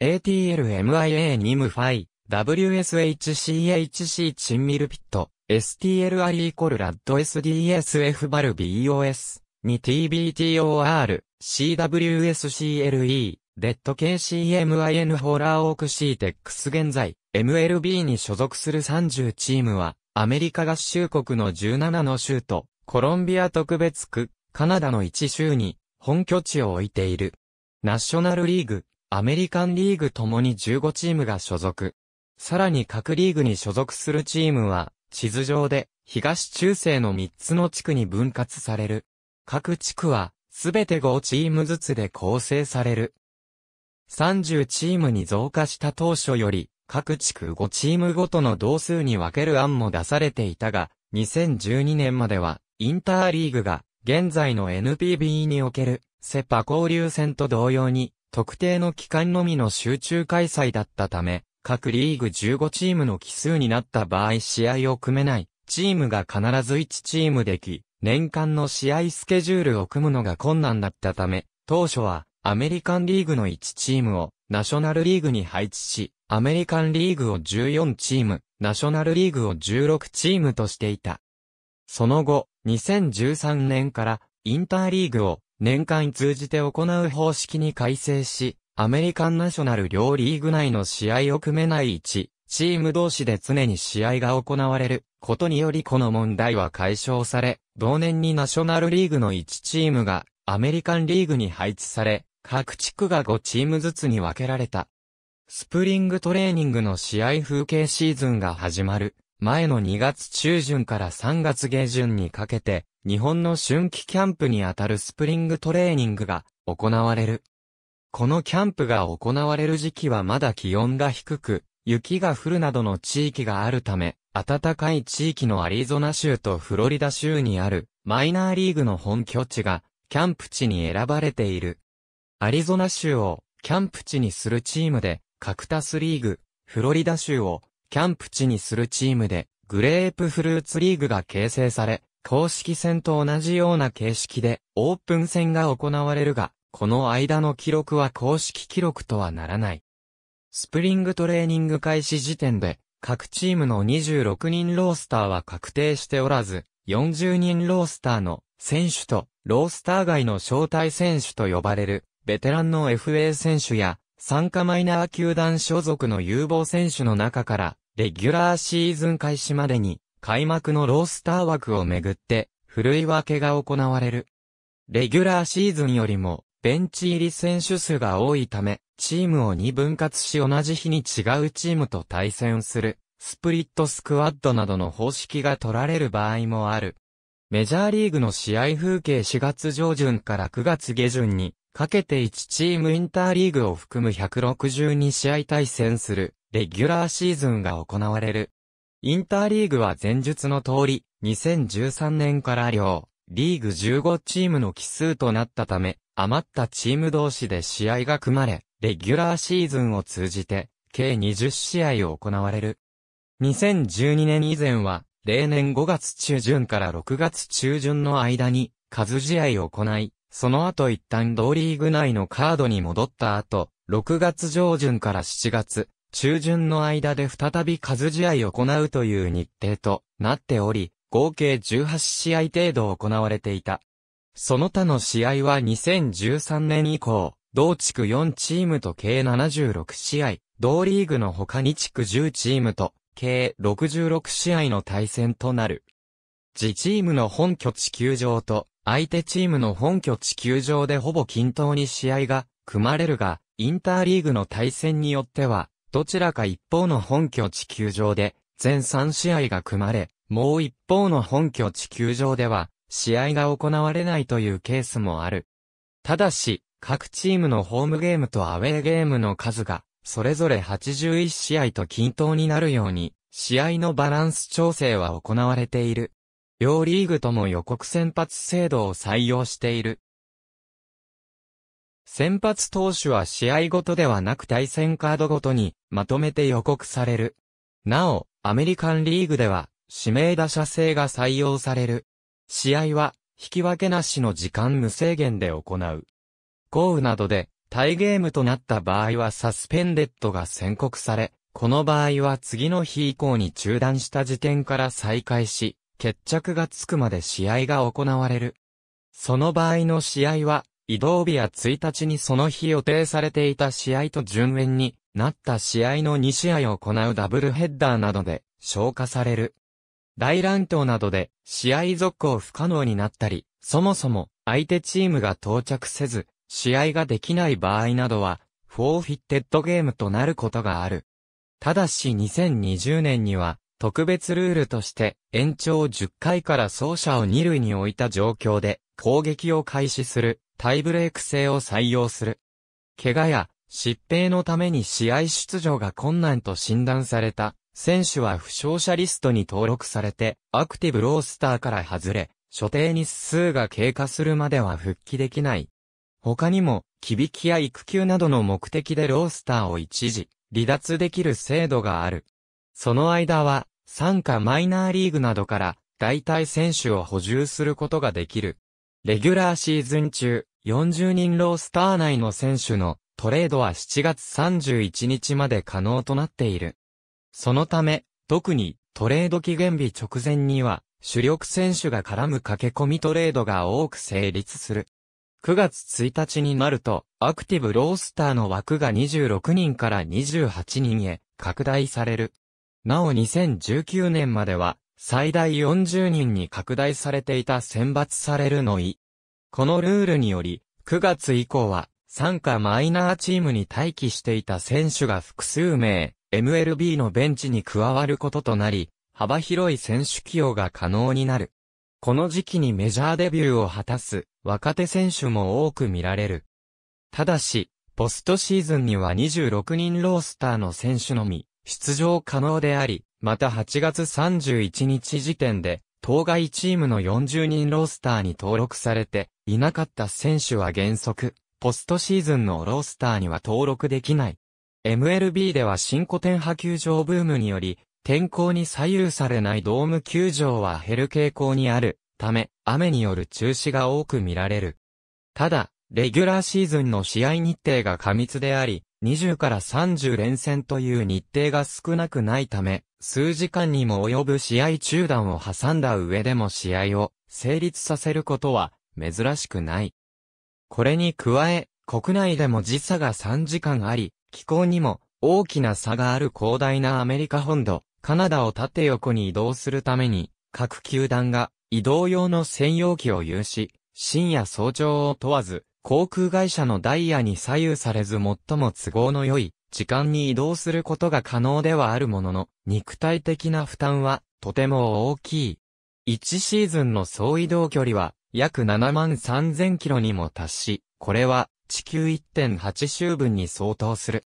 ATL MIA ニムファイ、WSHCHC チンミルピット、STLR イコルラッド SDSF バル BOS、に TBTOR、CWSCLE、デッド KCMIN ホラーオーク CTEX 現在、MLB に所属する30チームは、アメリカ合衆国の17の州と、コロンビア特別区、カナダの1州に、本拠地を置いている。ナショナルリーグ、アメリカンリーグともに15チームが所属。さらに各リーグに所属するチームは、地図上で、東中西の3つの地区に分割される。各地区は、すべて5チームずつで構成される。30チームに増加した当初より、各地区5チームごとの同数に分ける案も出されていたが、2012年までは、インターリーグが、現在の NPB における、セパ交流戦と同様に、特定の期間のみの集中開催だったため、各リーグ15チームの奇数になった場合試合を組めない、チームが必ず1チームでき、年間の試合スケジュールを組むのが困難だったため、当初はアメリカンリーグの1チームをナショナルリーグに配置し、アメリカンリーグを14チーム、ナショナルリーグを16チームとしていた。その後、2013年からインターリーグを年間通じて行う方式に改正し、アメリカンナショナル両リーグ内の試合を組めない1、チーム同士で常に試合が行われることによりこの問題は解消され、同年にナショナルリーグの1チームがアメリカンリーグに配置され、各地区が5チームずつに分けられた。スプリングトレーニングの試合風景シーズンが始まる前の2月中旬から3月下旬にかけて日本の春季キャンプにあたるスプリングトレーニングが行われる。このキャンプが行われる時期はまだ気温が低く、雪が降るなどの地域があるため、暖かい地域のアリゾナ州とフロリダ州にあるマイナーリーグの本拠地がキャンプ地に選ばれている。アリゾナ州をキャンプ地にするチームでカクタスリーグ、フロリダ州をキャンプ地にするチームでグレープフルーツリーグが形成され、公式戦と同じような形式でオープン戦が行われるが、この間の記録は公式記録とはならない。スプリングトレーニング開始時点で、各チームの26人ロースターは確定しておらず、40人ロースターの選手と、ロースター外の招待選手と呼ばれる、ベテランの FA 選手や、参加マイナー球団所属の有望選手の中から、レギュラーシーズン開始までに、開幕のロースター枠をめぐって、ふい分けが行われる。レギュラーシーズンよりも、ベンチ入り選手数が多いため、チームを2分割し同じ日に違うチームと対戦する、スプリットスクワッドなどの方式が取られる場合もある。メジャーリーグの試合風景4月上旬から9月下旬に、かけて1チームインターリーグを含む162試合対戦する、レギュラーシーズンが行われる。インターリーグは前述の通り、2013年から両、リーグ15チームの奇数となったため、余ったチーム同士で試合が組まれ、レギュラーシーズンを通じて、計20試合を行われる。2012年以前は、例年5月中旬から6月中旬の間に、数試合を行い、その後一旦同リーグ内のカードに戻った後、6月上旬から7月、中旬の間で再び数試合を行うという日程となっており、合計18試合程度行われていた。その他の試合は2013年以降、同地区4チームと計76試合、同リーグの他に地区10チームと計66試合の対戦となる。自チームの本拠地球場と相手チームの本拠地球場でほぼ均等に試合が組まれるが、インターリーグの対戦によっては、どちらか一方の本拠地球場で全3試合が組まれ、もう一方の本拠地球場では試合が行われないというケースもある。ただし、各チームのホームゲームとアウェーゲームの数が、それぞれ81試合と均等になるように、試合のバランス調整は行われている。両リーグとも予告先発制度を採用している。先発投手は試合ごとではなく対戦カードごとにまとめて予告される。なお、アメリカンリーグでは指名打者制が採用される。試合は、引き分けなしの時間無制限で行う。降雨などで、タイゲームとなった場合はサスペンデッドが宣告され、この場合は次の日以降に中断した時点から再開し、決着がつくまで試合が行われる。その場合の試合は、移動日や1日にその日予定されていた試合と順延になった試合の2試合を行うダブルヘッダーなどで消化される。大乱闘などで試合続行不可能になったり、そもそも相手チームが到着せず、試合ができない場合などは、フォーフィッテッドゲームとなることがある。ただし2020年には、特別ルールとして延長10回から走者を2塁に置いた状況で攻撃を開始するタイブレーク制を採用する。怪我や疾病のために試合出場が困難と診断された選手は負傷者リストに登録されてアクティブロースターから外れ、所定日数が経過するまでは復帰できない。他にも、木引きや育休などの目的でロースターを一時離脱できる制度がある。その間は、参加マイナーリーグなどから代替選手を補充することができる。レギュラーシーズン中、40人ロースター内の選手のトレードは7月31日まで可能となっている。そのため、特にトレード期限日直前には、主力選手が絡む駆け込みトレードが多く成立する。9月1日になると、アクティブロースターの枠が26人から28人へ拡大される。なお2019年までは、最大40人に拡大されていた選抜されるのい。このルールにより、9月以降は、参加マイナーチームに待機していた選手が複数名、MLB のベンチに加わることとなり、幅広い選手起用が可能になる。この時期にメジャーデビューを果たす若手選手も多く見られる。ただし、ポストシーズンには26人ロースターの選手のみ出場可能であり、また8月31日時点で、当該チームの40人ロースターに登録されていなかった選手は原則、ポストシーズンのロースターには登録できない。MLB では新古典波球場ブームにより、天候に左右されないドーム球場は減る傾向にあるため、雨による中止が多く見られる。ただ、レギュラーシーズンの試合日程が過密であり、20から30連戦という日程が少なくないため、数時間にも及ぶ試合中断を挟んだ上でも試合を成立させることは珍しくない。これに加え、国内でも時差が3時間あり、気候にも大きな差がある広大なアメリカ本土、カナダを縦横に移動するために、各球団が移動用の専用機を有し、深夜早朝を問わず、航空会社のダイヤに左右されず最も都合の良い時間に移動することが可能ではあるものの、肉体的な負担はとても大きい。1シーズンの総移動距離は約7万3000キロにも達し、これは地球1.8周分に相当する。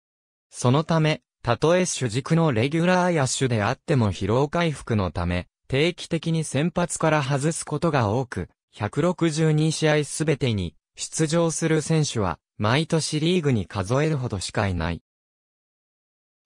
そのため、たとえ主軸のレギュラー野手であっても疲労回復のため、定期的に先発から外すことが多く、162試合すべてに出場する選手は毎年リーグに数えるほどしかいない。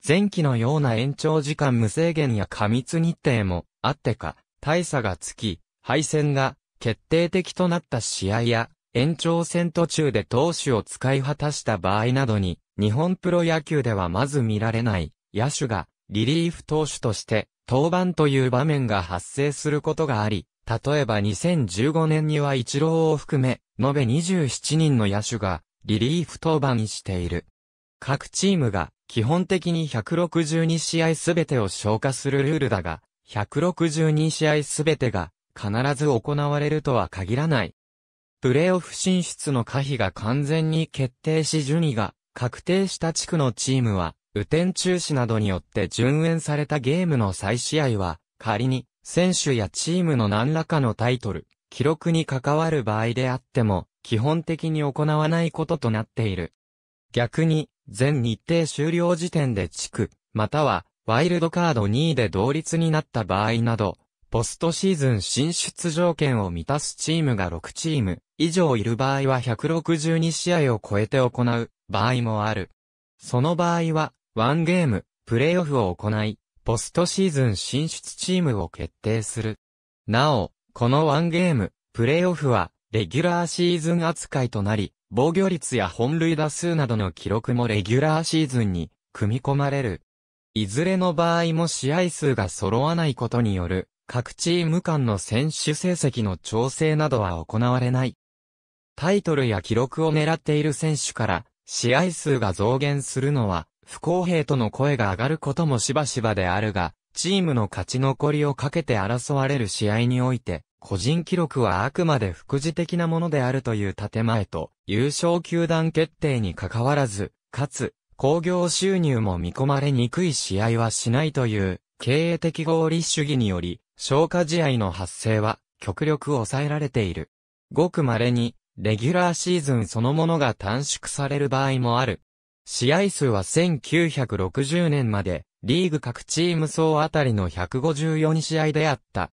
前期のような延長時間無制限や過密日程もあってか、大差がつき、敗戦が決定的となった試合や、延長戦途中で投手を使い果たした場合などに、日本プロ野球ではまず見られない、野手がリリーフ投手として登板という場面が発生することがあり、例えば2015年には一郎を含め、延べ27人の野手がリリーフ登板している。各チームが基本的に162試合すべてを消化するルールだが、162試合すべてが必ず行われるとは限らない。プレーオフ進出の可否が完全に決定し順位が確定した地区のチームは、雨天中止などによって順延されたゲームの再試合は、仮に選手やチームの何らかのタイトル、記録に関わる場合であっても、基本的に行わないこととなっている。逆に、全日程終了時点で地区、または、ワイルドカード2位で同率になった場合など、ポストシーズン進出条件を満たすチームが6チーム以上いる場合は162試合を超えて行う場合もある。その場合は、ワンゲーム、プレイオフを行い、ポストシーズン進出チームを決定する。なお、このワンゲーム、プレイオフは、レギュラーシーズン扱いとなり、防御率や本塁打数などの記録もレギュラーシーズンに組み込まれる。いずれの場合も試合数が揃わないことによる、各チーム間の選手成績の調整などは行われない。タイトルや記録を狙っている選手から、試合数が増減するのは、不公平との声が上がることもしばしばであるが、チームの勝ち残りをかけて争われる試合において、個人記録はあくまで副次的なものであるという建前と、優勝球団決定に関わらず、かつ、工業収入も見込まれにくい試合はしないという、経営的合理主義により、消化試合の発生は、極力抑えられている。ごく稀に、レギュラーシーズンそのものが短縮される場合もある。試合数は1960年まで、リーグ各チーム総あたりの154試合であった。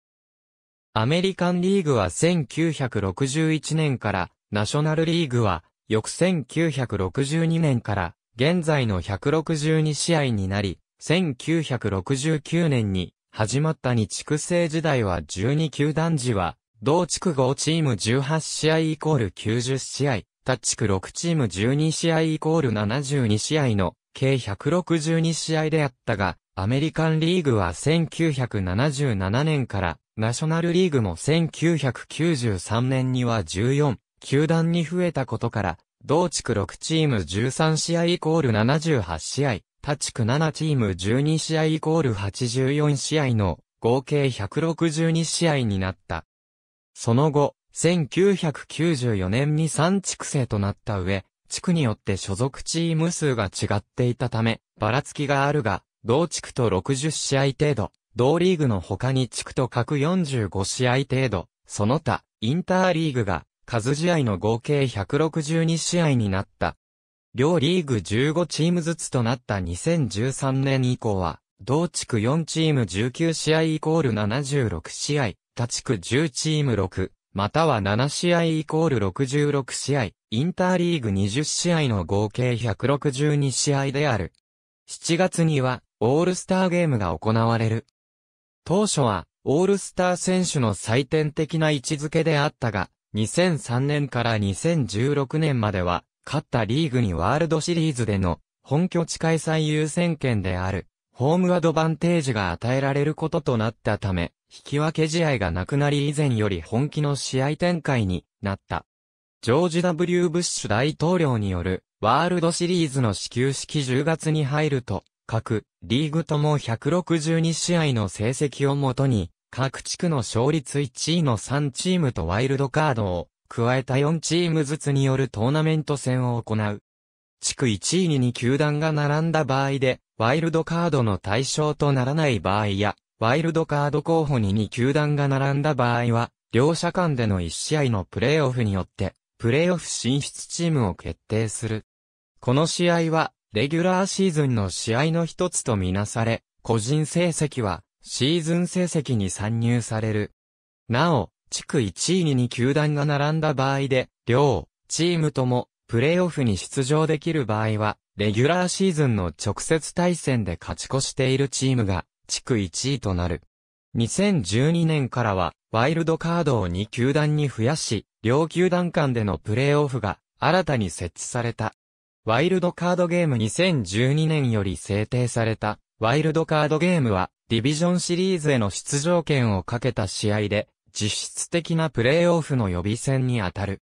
アメリカンリーグは1961年から、ナショナルリーグは、翌1962年から、現在の162試合になり、1969年に始まった日地区制時代は12球団時は、同地区5チーム18試合イコール90試合、他地区6チーム12試合イコール72試合の計162試合であったが、アメリカンリーグは1977年からナショナルリーグも1993年には14球団に増えたことから、同地区6チーム13試合イコール78試合、他地区7チーム12試合イコール84試合の合計162試合になった。その後、1994年に3地区制となった上、地区によって所属チーム数が違っていたため、ばらつきがあるが、同地区と60試合程度、同リーグの他に地区と各45試合程度、その他、インターリーグが、数試合の合計162試合になった。両リーグ15チームずつとなった2013年以降は、同地区4チーム19試合イコール76試合、他地区10チーム6、または7試合イコール66試合、インターリーグ20試合の合計162試合である。7月には、オールスターゲームが行われる。当初は、オールスター選手の採点的な位置づけであったが、2003年から2016年までは、勝ったリーグにワールドシリーズでの本拠地開催優先権である、ホームアドバンテージが与えられることとなったため、引き分け試合がなくなり以前より本気の試合展開になった。ジョージ・ W. ブッシュ大統領によるワールドシリーズの始球式10月に入ると、各リーグとも162試合の成績をもとに、各地区の勝率1位の3チームとワイルドカードを加えた4チームずつによるトーナメント戦を行う。地区1位に2球団が並んだ場合で、ワイルドカードの対象とならない場合や、ワイルドカード候補に2球団が並んだ場合は、両者間での1試合のプレーオフによって、プレーオフ進出チームを決定する。この試合は、レギュラーシーズンの試合の一つとみなされ、個人成績はシーズン成績に参入される。なお、地区1位に2球団が並んだ場合で、両チームともプレーオフに出場できる場合は、レギュラーシーズンの直接対戦で勝ち越しているチームが地区1位となる。2012年からは、ワイルドカードを2球団に増やし、両球団間でのプレーオフが新たに設置された。ワイルドカードゲーム2012年より制定された、ワイルドカードゲームは、ディビジョンシリーズへの出場権をかけた試合で、実質的なプレーオフの予備戦にあたる。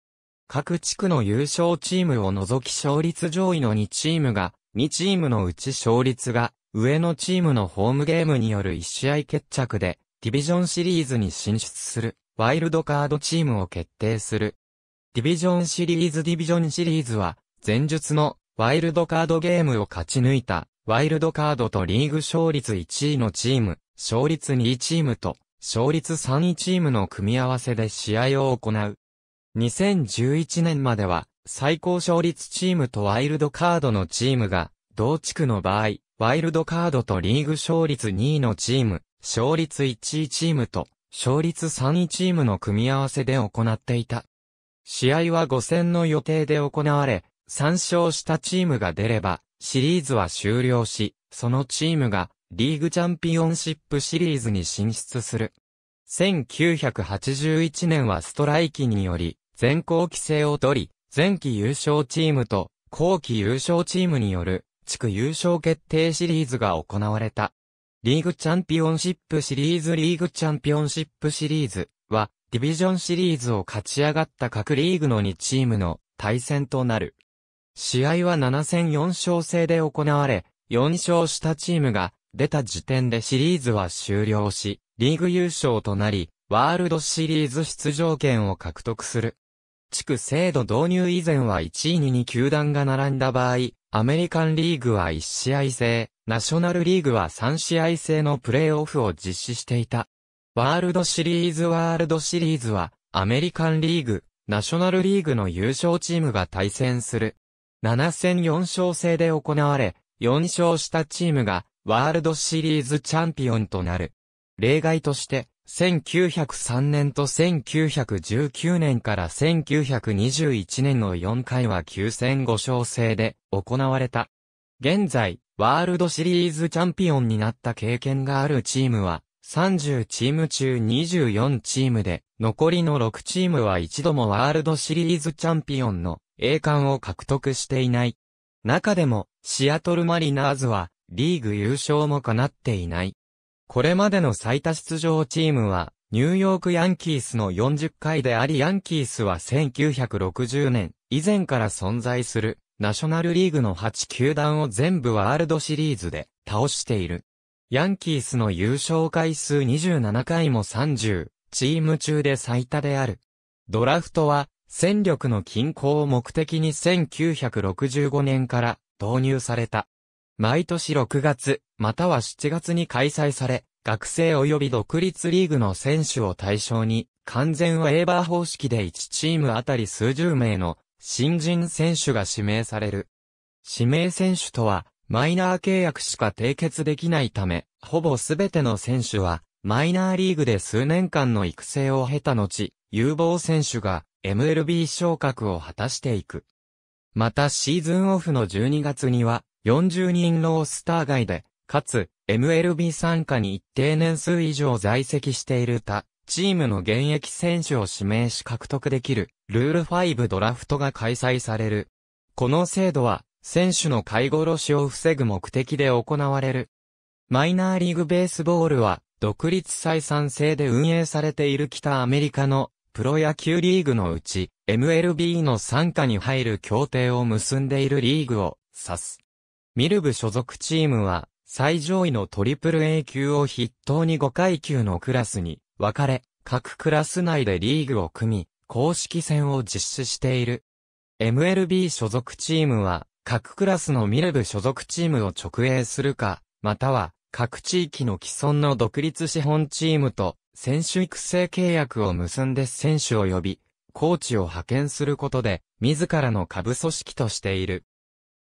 各地区の優勝チームを除き勝率上位の2チームが、2チームのうち勝率が、上のチームのホームゲームによる1試合決着で、ディビジョンシリーズに進出する、ワイルドカードチームを決定する。ディビジョンシリーズディビジョンシリーズは、前述のワイルドカードゲームを勝ち抜いたワイルドカードとリーグ勝率1位のチーム、勝率2位チームと勝率3位チームの組み合わせで試合を行う。2011年までは最高勝率チームとワイルドカードのチームが同地区の場合、ワイルドカードとリーグ勝率2位のチーム、勝率1位チームと勝率3位チームの組み合わせで行っていた。試合は5戦の予定で行われ、3勝したチームが出れば、シリーズは終了し、そのチームがリーグチャンピオンシップシリーズに進出する。1981年はストライキにより、前後期制を取り、前期優勝チームと後期優勝チームによる地区優勝決定シリーズが行われた。リーグチャンピオンシップシリーズリーグチャンピオンシップシリーズは、ディビジョンシリーズを勝ち上がった各リーグの2チームの対戦となる。試合は7戦4勝制で行われ、4勝したチームが出た時点でシリーズは終了し、リーグ優勝となり、ワールドシリーズ出場権を獲得する。地区制度導入以前は1位に2球団が並んだ場合、アメリカンリーグは1試合制、ナショナルリーグは3試合制のプレーオフを実施していた。ワールドシリーズワールドシリーズは、アメリカンリーグ、ナショナルリーグの優勝チームが対戦する。7戦4勝制で行われ、4勝したチームが、ワールドシリーズチャンピオンとなる。例外として、1903年と1919年から1921年の4回は9戦5勝制で行われた。現在、ワールドシリーズチャンピオンになった経験があるチームは30チーム中24チームで、残りの6チームは一度もワールドシリーズチャンピオンの栄冠を獲得していない。中でも、シアトルマリナーズは、リーグ優勝も叶っていない。これまでの最多出場チームは、ニューヨークヤンキースの40回でありヤンキースは1960年以前から存在するナショナルリーグの8球団を全部ワールドシリーズで倒している。ヤンキースの優勝回数27回も30チーム中で最多である。ドラフトは戦力の均衡を目的に1965年から導入された。毎年6月、または7月に開催され、学生及び独立リーグの選手を対象に、完全ウェーバー方式で1チームあたり数十名の新人選手が指名される。指名選手とは、マイナー契約しか締結できないため、ほぼすべての選手は、マイナーリーグで数年間の育成を経た後、有望選手が MLB 昇格を果たしていく。またシーズンオフの12月には、40人ロースター外で、かつ、MLB 参加に一定年数以上在籍している他、チームの現役選手を指名し獲得できる、ルール5ドラフトが開催される。この制度は、選手の介護ロ死を防ぐ目的で行われる。マイナーリーグベースボールは、独立採算制で運営されている北アメリカのプロ野球リーグのうち、MLB の参加に入る協定を結んでいるリーグを指す。ミルブ所属チームは、最上位のトリプル A 級を筆頭に5階級のクラスに分かれ、各クラス内でリーグを組み、公式戦を実施している。MLB 所属チームは、各クラスのミルブ所属チームを直営するか、または、各地域の既存の独立資本チームと、選手育成契約を結んで選手を呼び、コーチを派遣することで、自らの下部組織としている。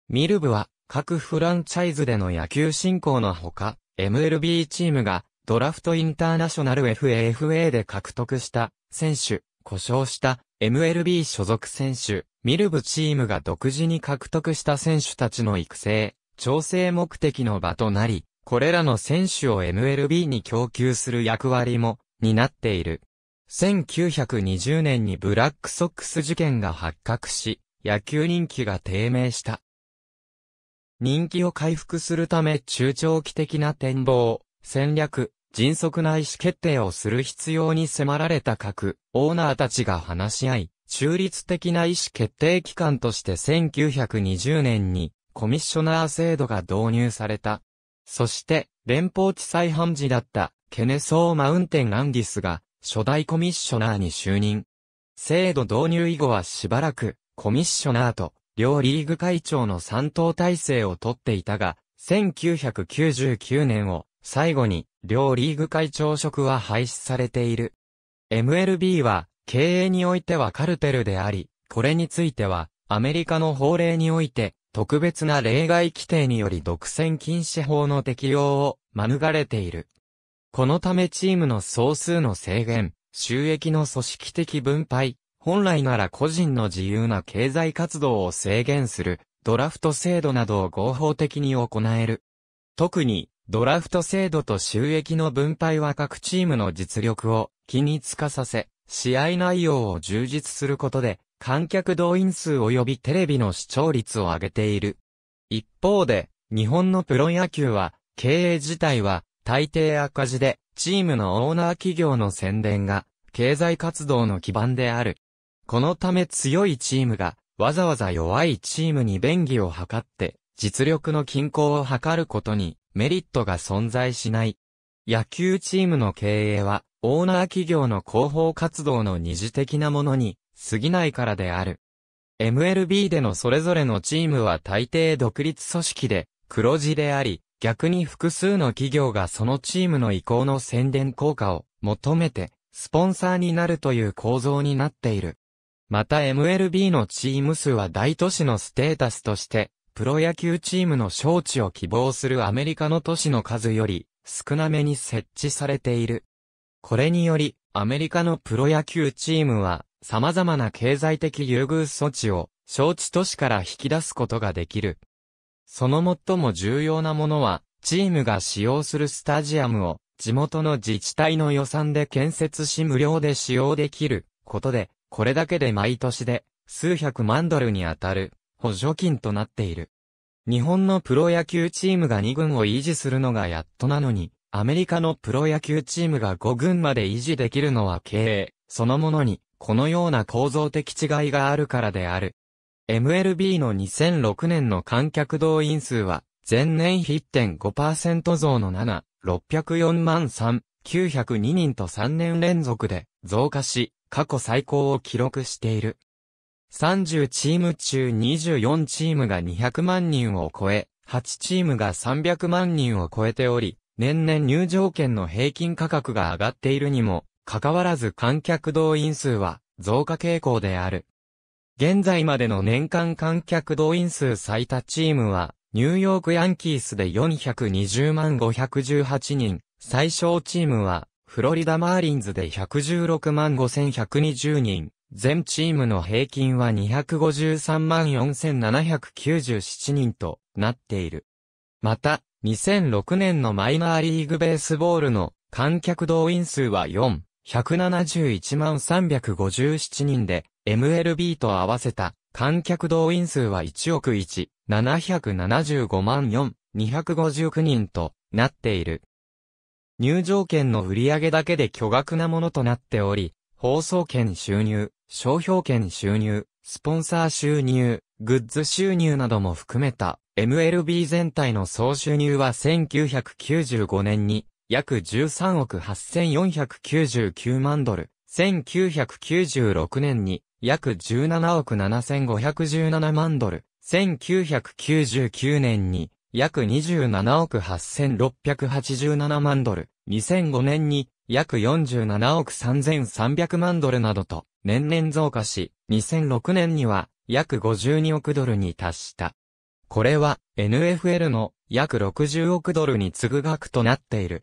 ミルブは、各フランチャイズでの野球振興のほか、MLB チームがドラフトインターナショナル FAFA で獲得した選手、故障した MLB 所属選手、ミルブチームが独自に獲得した選手たちの育成、調整目的の場となり、これらの選手を MLB に供給する役割も担っている。1920年にブラックソックス事件が発覚し、野球人気が低迷した。人気を回復するため中長期的な展望、戦略、迅速な意思決定をする必要に迫られた各オーナーたちが話し合い、中立的な意思決定機関として1920年にコミッショナー制度が導入された。そして連邦地裁判事だったケネソー・マウンテン・アンディスが初代コミッショナーに就任。制度導入以後はしばらくコミッショナーと両リーグ会長の三党体制をとっていたが、1999年を最後に両リーグ会長職は廃止されている。MLB は経営においてはカルテルであり、これについてはアメリカの法令において特別な例外規定により独占禁止法の適用を免れている。このためチームの総数の制限、収益の組織的分配、本来なら個人の自由な経済活動を制限するドラフト制度などを合法的に行える。特にドラフト制度と収益の分配は各チームの実力を気につかさせ、試合内容を充実することで、観客動員数及びテレビの視聴率を上げている。一方で、日本のプロ野球は、経営自体は、大抵赤字で、チームのオーナー企業の宣伝が、経済活動の基盤である。このため強いチームが、わざわざ弱いチームに便宜を図って、実力の均衡を図ることに、メリットが存在しない。野球チームの経営は、オーナー企業の広報活動の二次的なものに、過ぎないからである。MLB でのそれぞれのチームは大抵独立組織で、黒字であり、逆に複数の企業がそのチームの移行の宣伝効果を求めて、スポンサーになるという構造になっている。また MLB のチーム数は大都市のステータスとして、プロ野球チームの招致を希望するアメリカの都市の数より少なめに設置されている。これにより、アメリカのプロ野球チームは、様々な経済的優遇措置を、招致都市から引き出すことができる。その最も重要なものは、チームが使用するスタジアムを、地元の自治体の予算で建設し無料で使用できることで、これだけで毎年で数百万ドルに当たる補助金となっている。日本のプロ野球チームが2軍を維持するのがやっとなのに、アメリカのプロ野球チームが5軍まで維持できるのは経営そのものに、このような構造的違いがあるからである。MLB の2006年の観客動員数は、前年比1.5%増の7、604万3、902人と3年連続で増加し、過去最高を記録している。30チーム中24チームが200万人を超え、8チームが300万人を超えており、年々入場券の平均価格が上がっているにも、かかわらず観客動員数は増加傾向である。現在までの年間観客動員数最多チームは、ニューヨークヤンキースで420万518人、最小チームは、フロリダマーリンズで116万5120人、全チームの平均は253万4797人となっている。また、2006年のマイナーリーグベースボールの観客動員数は4、171万357人で、MLB と合わせた観客動員数は1億1、775万4、259人となっている。入場券の売上だけで巨額なものとなっており、放送券収入、商標権収入、スポンサー収入、グッズ収入なども含めた MLB 全体の総収入は1995年に約13億8499万ドル、1996年に約17億7517万ドル、1999年に約27億8687万ドル、2005年に約47億3300万ドルなどと年々増加し、2006年には約52億ドルに達した。これは NFL の約60億ドルに次ぐ額となっている。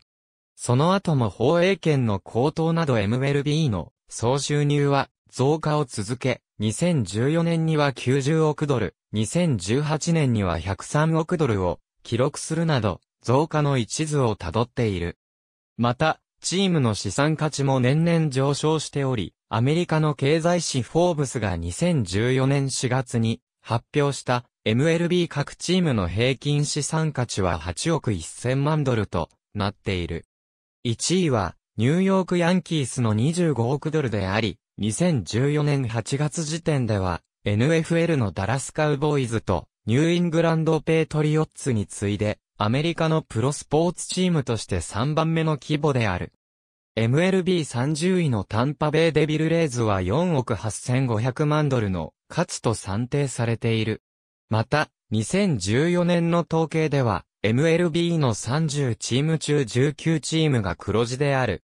その後も放映権の高騰など MLB の総収入は増加を続け、2014年には90億ドル、2018年には103億ドルを記録するなど増加の一途をたどっている。また、チームの資産価値も年々上昇しており、アメリカの経済誌フォーブスが2014年4月に発表した MLB 各チームの平均資産価値は8億1000万ドルとなっている。1位はニューヨークヤンキースの25億ドルであり、2014年8月時点では NFL のダラスカウボーイズとニューイングランドペイトリオッツに次いでアメリカのプロスポーツチームとして3番目の規模である。MLB30 位のタンパベイデビルレイズは4億8500万ドルの価値と算定されている。また、2014年の統計では、MLB の30チーム中19チームが黒字である。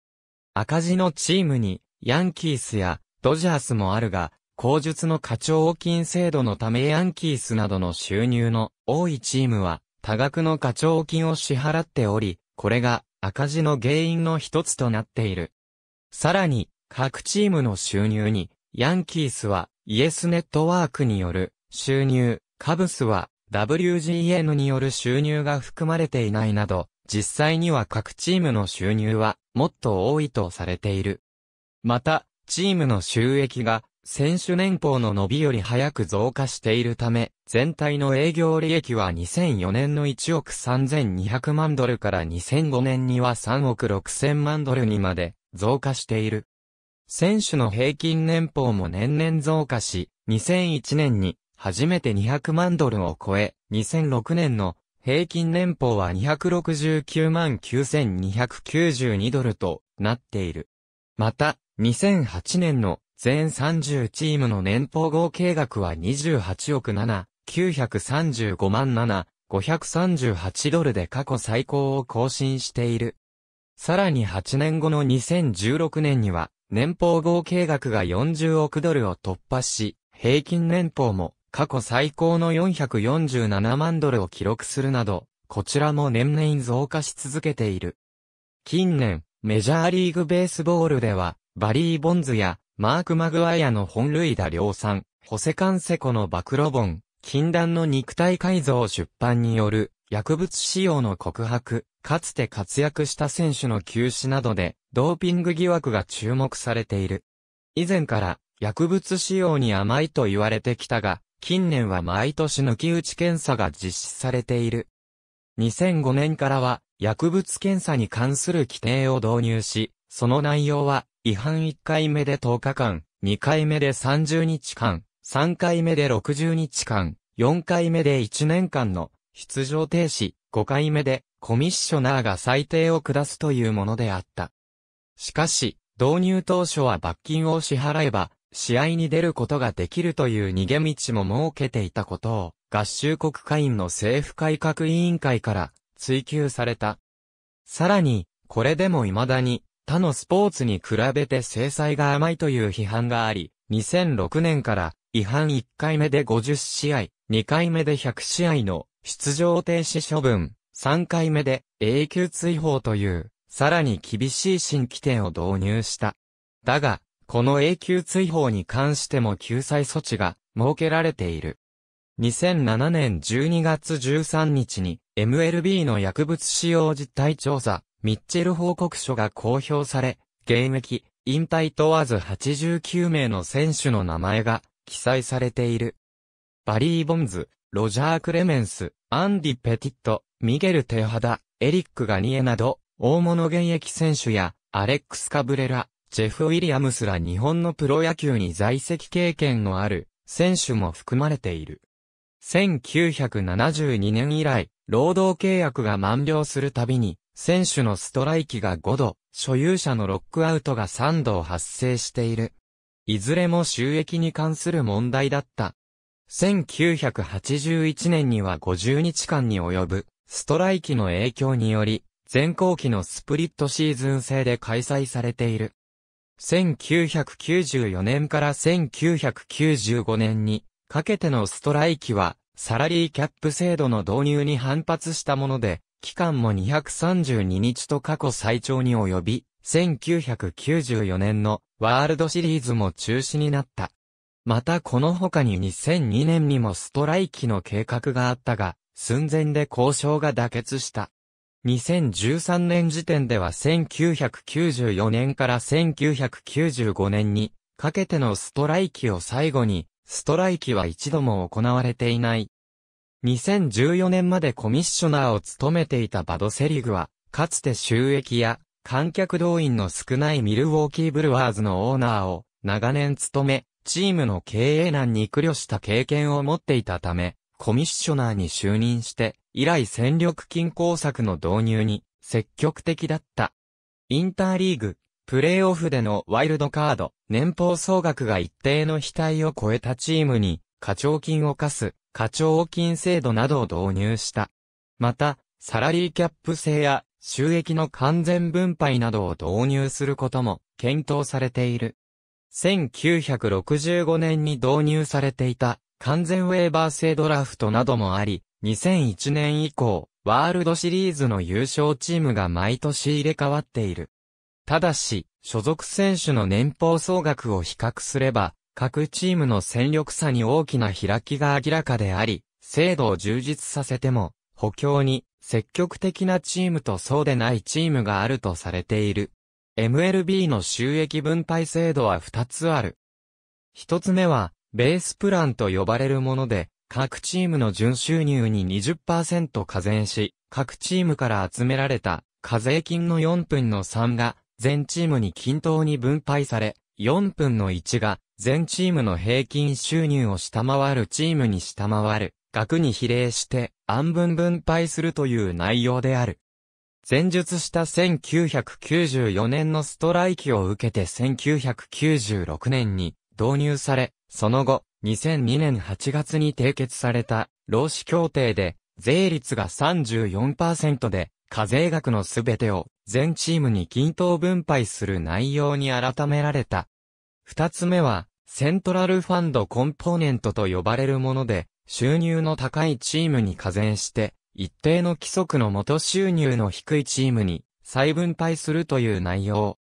赤字のチームに、ヤンキースやドジャースもあるが、口述の課徴金制度のためヤンキースなどの収入の多いチームは多額の課徴金を支払っており、これが赤字の原因の一つとなっている。さらに、各チームの収入に、ヤンキースはイエスネットワークによる収入、カブスは WGN による収入が含まれていないなど、実際には各チームの収入はもっと多いとされている。また、チームの収益が選手年俸の伸びより早く増加しているため、全体の営業利益は2004年の1億3200万ドルから2005年には3億6000万ドルにまで増加している。選手の平均年俸も年々増加し、2001年に初めて200万ドルを超え、2006年の平均年俸は269万9292ドルとなっている。また、2008年の全30チームの年俸合計額は28億7、935万7、538ドルで過去最高を更新している。さらに8年後の2016年には、年俸合計額が40億ドルを突破し、平均年俸も過去最高の447万ドルを記録するなど、こちらも年々増加し続けている。近年、メジャーリーグベースボールでは、バリー・ボンズやマーク・マグワイアの本塁打量産、ホセカンセコの暴露本、禁断の肉体改造出版による薬物使用の告白、かつて活躍した選手の休止などで、ドーピング疑惑が注目されている。以前から薬物使用に甘いと言われてきたが、近年は毎年抜き打ち検査が実施されている。2005年からは薬物検査に関する規定を導入し、その内容は違反1回目で10日間、2回目で30日間、3回目で60日間、4回目で1年間の出場停止、5回目でコミッショナーが裁定を下すというものであった。しかし、導入当初は罰金を支払えば、試合に出ることができるという逃げ道も設けていたことを、合衆国会員の政府改革委員会から追及された。さらに、これでも未だに他のスポーツに比べて制裁が甘いという批判があり、2006年から違反1回目で50試合、2回目で100試合の出場停止処分、3回目で永久追放という、さらに厳しい新規点を導入した。だが、この永久追放に関しても救済措置が設けられている。2007年12月13日に MLB の薬物使用実態調査ミッチェル報告書が公表され、現役、引退問わず89名の選手の名前が記載されている。バリー・ボンズ、ロジャー・クレメンス、アンディ・ペティット、ミゲル・テハダ、エリック・ガニエなど、大物現役選手や、アレックス・カブレラ、ジェフ・ウィリアムスら日本のプロ野球に在籍経験のある選手も含まれている。1972年以来、労働契約が満了するたびに、選手のストライキが5度、所有者のロックアウトが3度発生している。いずれも収益に関する問題だった。1981年には50日間に及ぶストライキの影響により、全校期のスプリットシーズン制で開催されている。1994年から1995年にかけてのストライキは、サラリーキャップ制度の導入に反発したもので、期間も232日と過去最長に及び、1994年のワールドシリーズも中止になった。またこの他に2002年にもストライキの計画があったが、寸前で交渉が妥結した。2013年時点では1994年から1995年にかけてのストライキを最後に、ストライキは一度も行われていない。2014年までコミッショナーを務めていたバドセリグは、かつて収益や観客動員の少ないミルウォーキーブルワーズのオーナーを長年務め、チームの経営難に苦慮した経験を持っていたため、コミッショナーに就任して、以来戦力均衡策の導入に積極的だった。インターリーグ、プレーオフでのワイルドカード、年俸総額が一定の非対を超えたチームに、課徴金を課す、課徴金制度などを導入した。また、サラリーキャップ制や収益の完全分配などを導入することも検討されている。1965年に導入されていた完全ウェーバー制ドラフトなどもあり、2001年以降、ワールドシリーズの優勝チームが毎年入れ替わっている。ただし、所属選手の年俸総額を比較すれば、各チームの戦力差に大きな開きが明らかであり、制度を充実させても、補強に積極的なチームとそうでないチームがあるとされている。MLB の収益分配制度は2つある。一つ目は、ベースプランと呼ばれるもので、各チームの純収入に20%課税し、各チームから集められた課税金の4分の3が全チームに均等に分配され、4分の1が全チームの平均収入を下回るチームに下回る額に比例して安分分配するという内容である。前述した1994年のストライキを受けて1996年に導入され、その後、2002年8月に締結された労使協定で税率が34%で課税額のすべてを全チームに均等分配する内容に改められた。二つ目は、セントラルファンドコンポーネントと呼ばれるもので、収入の高いチームに課税して、一定の規則の元収入の低いチームに再分配するという内容。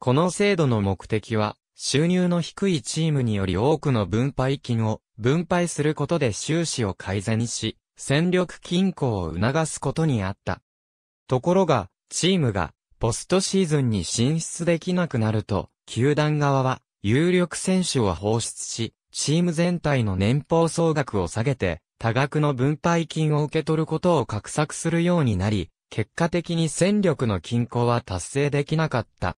この制度の目的は、収入の低いチームにより多くの分配金を分配することで収支を改善し、戦力均衡を促すことにあった。ところが、チームがポストシーズンに進出できなくなると、球団側は有力選手を放出し、チーム全体の年俸総額を下げて、多額の分配金を受け取ることを画策するようになり、結果的に戦力の均衡は達成できなかった。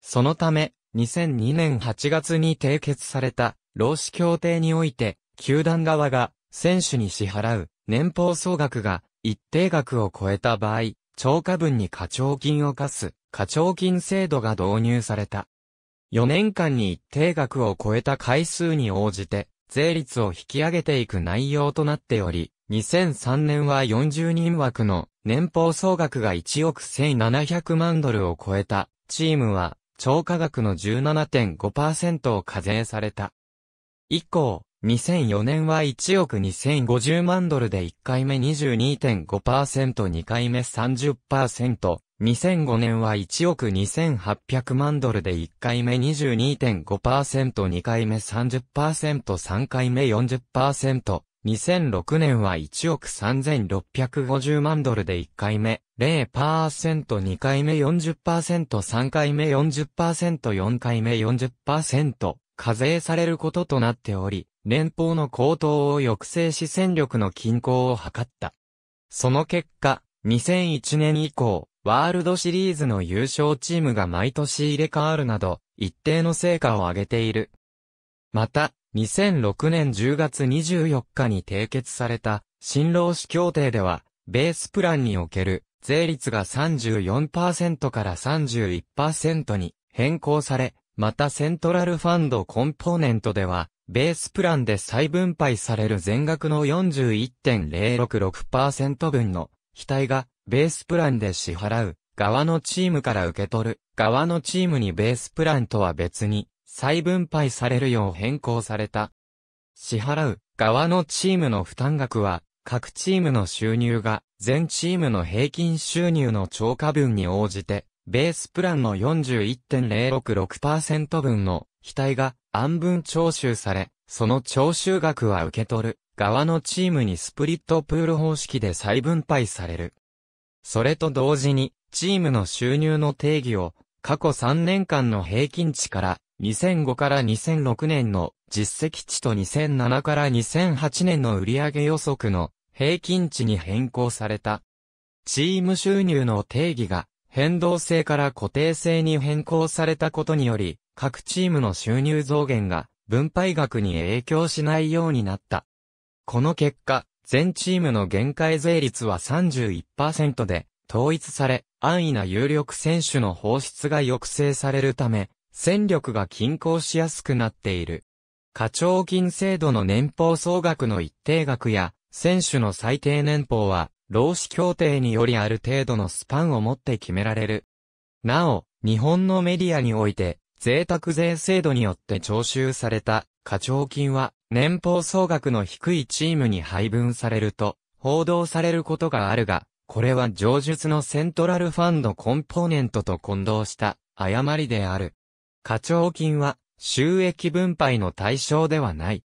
そのため、2002年8月に締結された労使協定において、球団側が選手に支払う年俸総額が一定額を超えた場合、超過分に課徴金を課す、課徴金制度が導入された。4年間に一定額を超えた回数に応じて、税率を引き上げていく内容となっており、2003年は40人枠の年俸総額が1億1700万ドルを超えたチームは超過額の17.5%を課税された。以降、2004年は1億2050万ドルで1回目22.5%、2回目30%、2005年は1億2800万ドルで1回目22.5%、2回目30%、3回目40%、2006年は1億3650万ドルで1回目。0%、2回目40%、3回目40%、4回目40%、課税されることとなっており、年俸の高騰を抑制し戦力の均衡を図った。その結果、2001年以降、ワールドシリーズの優勝チームが毎年入れ替わるなど、一定の成果を上げている。また、2006年10月24日に締結された新労使協定では、ベースプランにおける税率が34%から31%に変更され、またセントラルファンドコンポーネントでは、ベースプランで再分配される全額の41.066%分の、額が、ベースプランで支払う、側のチームから受け取る、側のチームにベースプランとは別に、再分配されるよう変更された。支払う、側のチームの負担額は、各チームの収入が、全チームの平均収入の超過分に応じて、ベースプランの41.066%分の、額が、安分徴収され、その徴収額は受け取る、側のチームにスプリットプール方式で再分配される。それと同時に、チームの収入の定義を、過去3年間の平均値から、2005から2006年の実績値と2007から2008年の売上予測の平均値に変更された。チーム収入の定義が変動性から固定性に変更されたことにより、各チームの収入増減が分配額に影響しないようになった。この結果、全チームの限界税率は31%で統一され、安易な有力選手の放出が抑制されるため、戦力が均衡しやすくなっている。課徴金制度の年俸総額の一定額や、選手の最低年俸は、労使協定によりある程度のスパンを持って決められる。なお、日本のメディアにおいて、贅沢税制度によって徴収された課徴金は年俸総額の低いチームに配分されると報道されることがあるが、これは上述のセントラルファンドコンポーネントと混同した誤りである。課徴金は収益分配の対象ではない。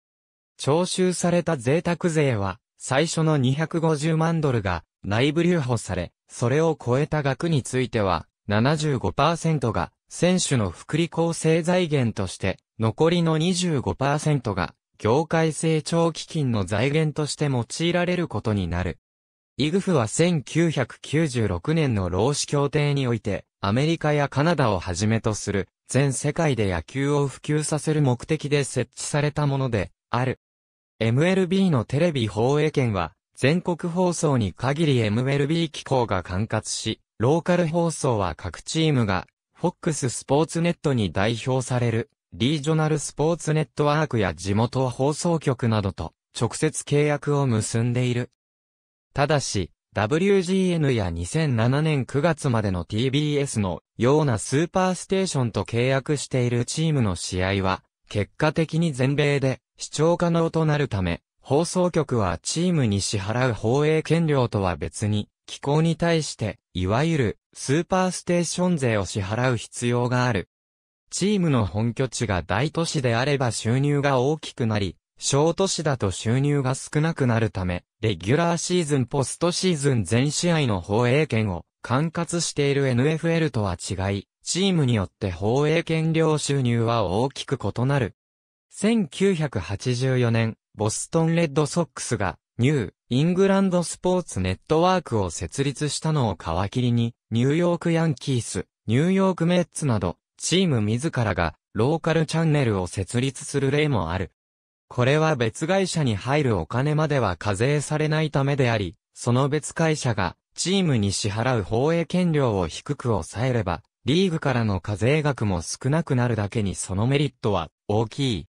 徴収された贅沢税は最初の250万ドルが内部留保され、それを超えた額については75%が選手の福利厚生財源として残りの25%が業界成長基金の財源として用いられることになる。イグフは1996年の労使協定において、アメリカやカナダをはじめとする、全世界で野球を普及させる目的で設置されたもので、ある。MLB のテレビ放映権は、全国放送に限り MLB 機構が管轄し、ローカル放送は各チームが、FOX スポーツネットに代表される、リージョナルスポーツネットワークや地元放送局などと、直接契約を結んでいる。ただし、WGN や2007年9月までの TBS のようなスーパーステーションと契約しているチームの試合は、結果的に全米で視聴可能となるため、放送局はチームに支払う放映権料とは別に、機構に対して、いわゆるスーパーステーション税を支払う必要がある。チームの本拠地が大都市であれば収入が大きくなり、小都市だと収入が少なくなるため、レギュラーシーズンポストシーズン全試合の放映権を管轄している NFL とは違い、チームによって放映権料収入は大きく異なる。1984年、ボストンレッドソックスがニューイングランドスポーツネットワークを設立したのを皮切りに、ニューヨークヤンキース、ニューヨークメッツなど、チーム自らがローカルチャンネルを設立する例もある。これは別会社に入るお金までは課税されないためであり、その別会社がチームに支払う放映権料を低く抑えれば、リーグからの課税額も少なくなるだけにそのメリットは大きい。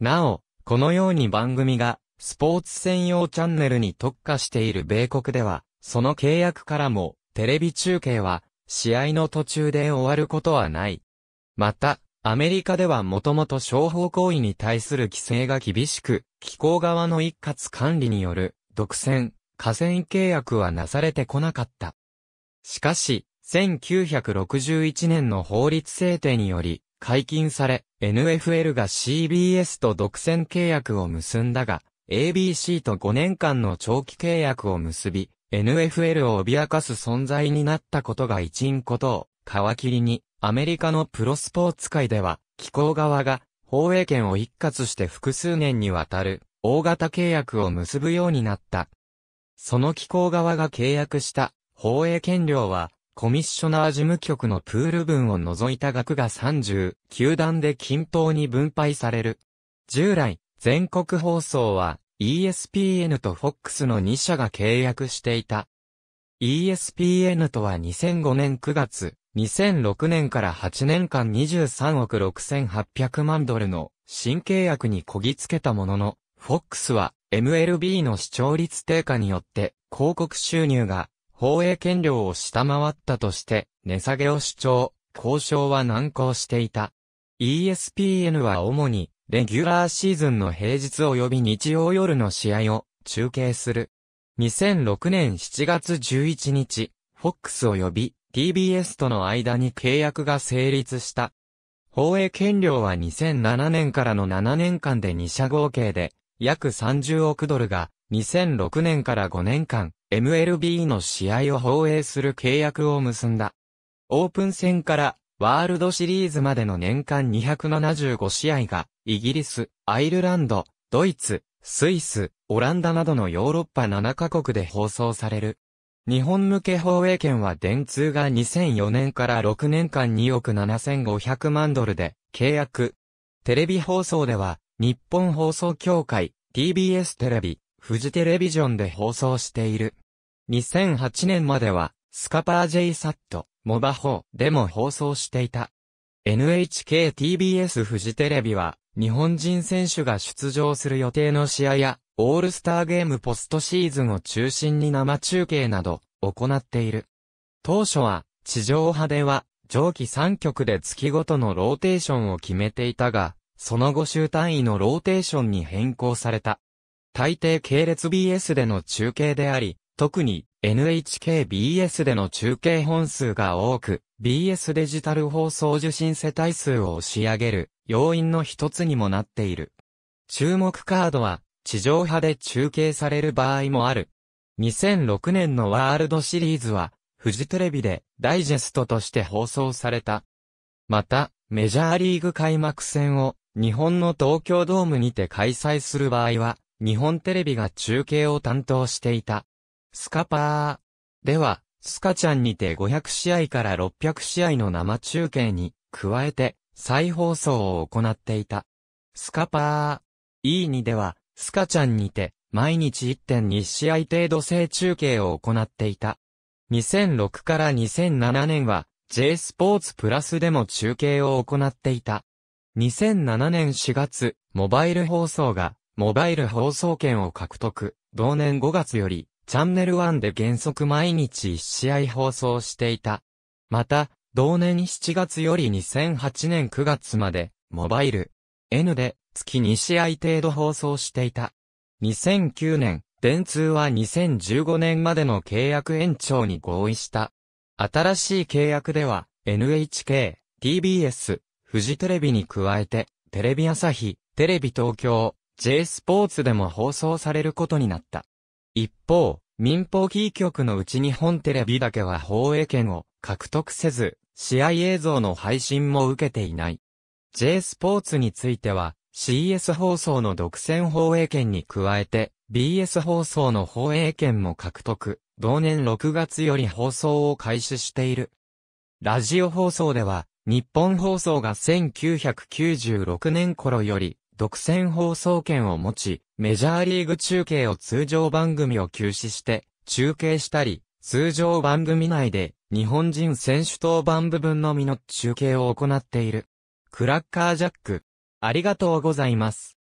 なお、このように番組がスポーツ専用チャンネルに特化している米国では、その契約からもテレビ中継は試合の途中で終わることはない。また、アメリカではもともと商法行為に対する規制が厳しく、機構側の一括管理による独占、河川契約はなされてこなかった。しかし、1961年の法律制定により、解禁され、NFL が CBS と独占契約を結んだが、ABC と5年間の長期契約を結び、NFL を脅かす存在になったことが一因ことを、皮切りに、アメリカのプロスポーツ界では、機構側が、放映権を一括して複数年にわたる、大型契約を結ぶようになった。その機構側が契約した、放映権料は、コミッショナー事務局のプール分を除いた額が30、球団で均等に分配される。従来、全国放送は ESPN と FOX の2社が契約していた。ESPN とは2005年9月、2006年から8年間23億6800万ドルの新契約にこぎつけたものの、FOX は MLB の視聴率低下によって広告収入が放映権料を下回ったとして値下げを主張、交渉は難航していた。ESPN は主にレギュラーシーズンの平日及び日曜夜の試合を中継する。2006年7月11日、FOX 及び TBS との間に契約が成立した。放映権料は2007年からの7年間で2社合計で約30億ドルが2006年から5年間 MLB の試合を放映する契約を結んだ。オープン戦からワールドシリーズまでの年間275試合がイギリス、アイルランド、ドイツ、スイス、オランダなどのヨーロッパ7カ国で放送される。日本向け放映権は電通が2004年から6年間2億7500万ドルで契約。テレビ放送では、日本放送協会、TBS テレビ、フジテレビジョンで放送している。2008年までは、スカパー JSAT、モバホでも放送していた。NHK TBS フジテレビは、日本人選手が出場する予定の試合や、オールスターゲームポストシーズンを中心に生中継など行っている。当初は地上波では上記3局で月ごとのローテーションを決めていたが、その後週単位のローテーションに変更された。大抵系列 BS での中継であり、特に NHKBS での中継本数が多く、BS デジタル放送受信世帯数を押し上げる要因の一つにもなっている。注目カードは地上波で中継される場合もある。2006年のワールドシリーズは、フジテレビでダイジェストとして放送された。また、メジャーリーグ開幕戦を日本の東京ドームにて開催する場合は、日本テレビが中継を担当していた。スカパーでは、スカちゃんにて500試合から600試合の生中継に加えて再放送を行っていた。スカパー E2 では、スカちゃんにて毎日1.2試合程度正中継を行っていた。2006から2007年は J スポーツプラスでも中継を行っていた。2007年4月、モバイル放送がモバイル放送権を獲得。同年5月より、チャンネル1で原則毎日1試合放送していた。また、同年7月より2008年9月まで、モバイル N で月2試合程度放送していた。2009年、電通は2015年までの契約延長に合意した。新しい契約では、NHK、TBS、フジテレビに加えて、テレビ朝日、テレビ東京、J スポーツでも放送されることになった。一方、民放キー局のうち日本テレビだけは放映権を獲得せず、試合映像の配信も受けていない。J スポーツについては、CS 放送の独占放映権に加えて、BS 放送の放映権も獲得、同年6月より放送を開始している。ラジオ放送では、日本放送が1996年頃より、独占放送権を持ち、メジャーリーグ中継を通常番組を休止して、中継したり、通常番組内で、日本人選手当番部分のみの中継を行っている。クラッカージャック。ありがとうございます。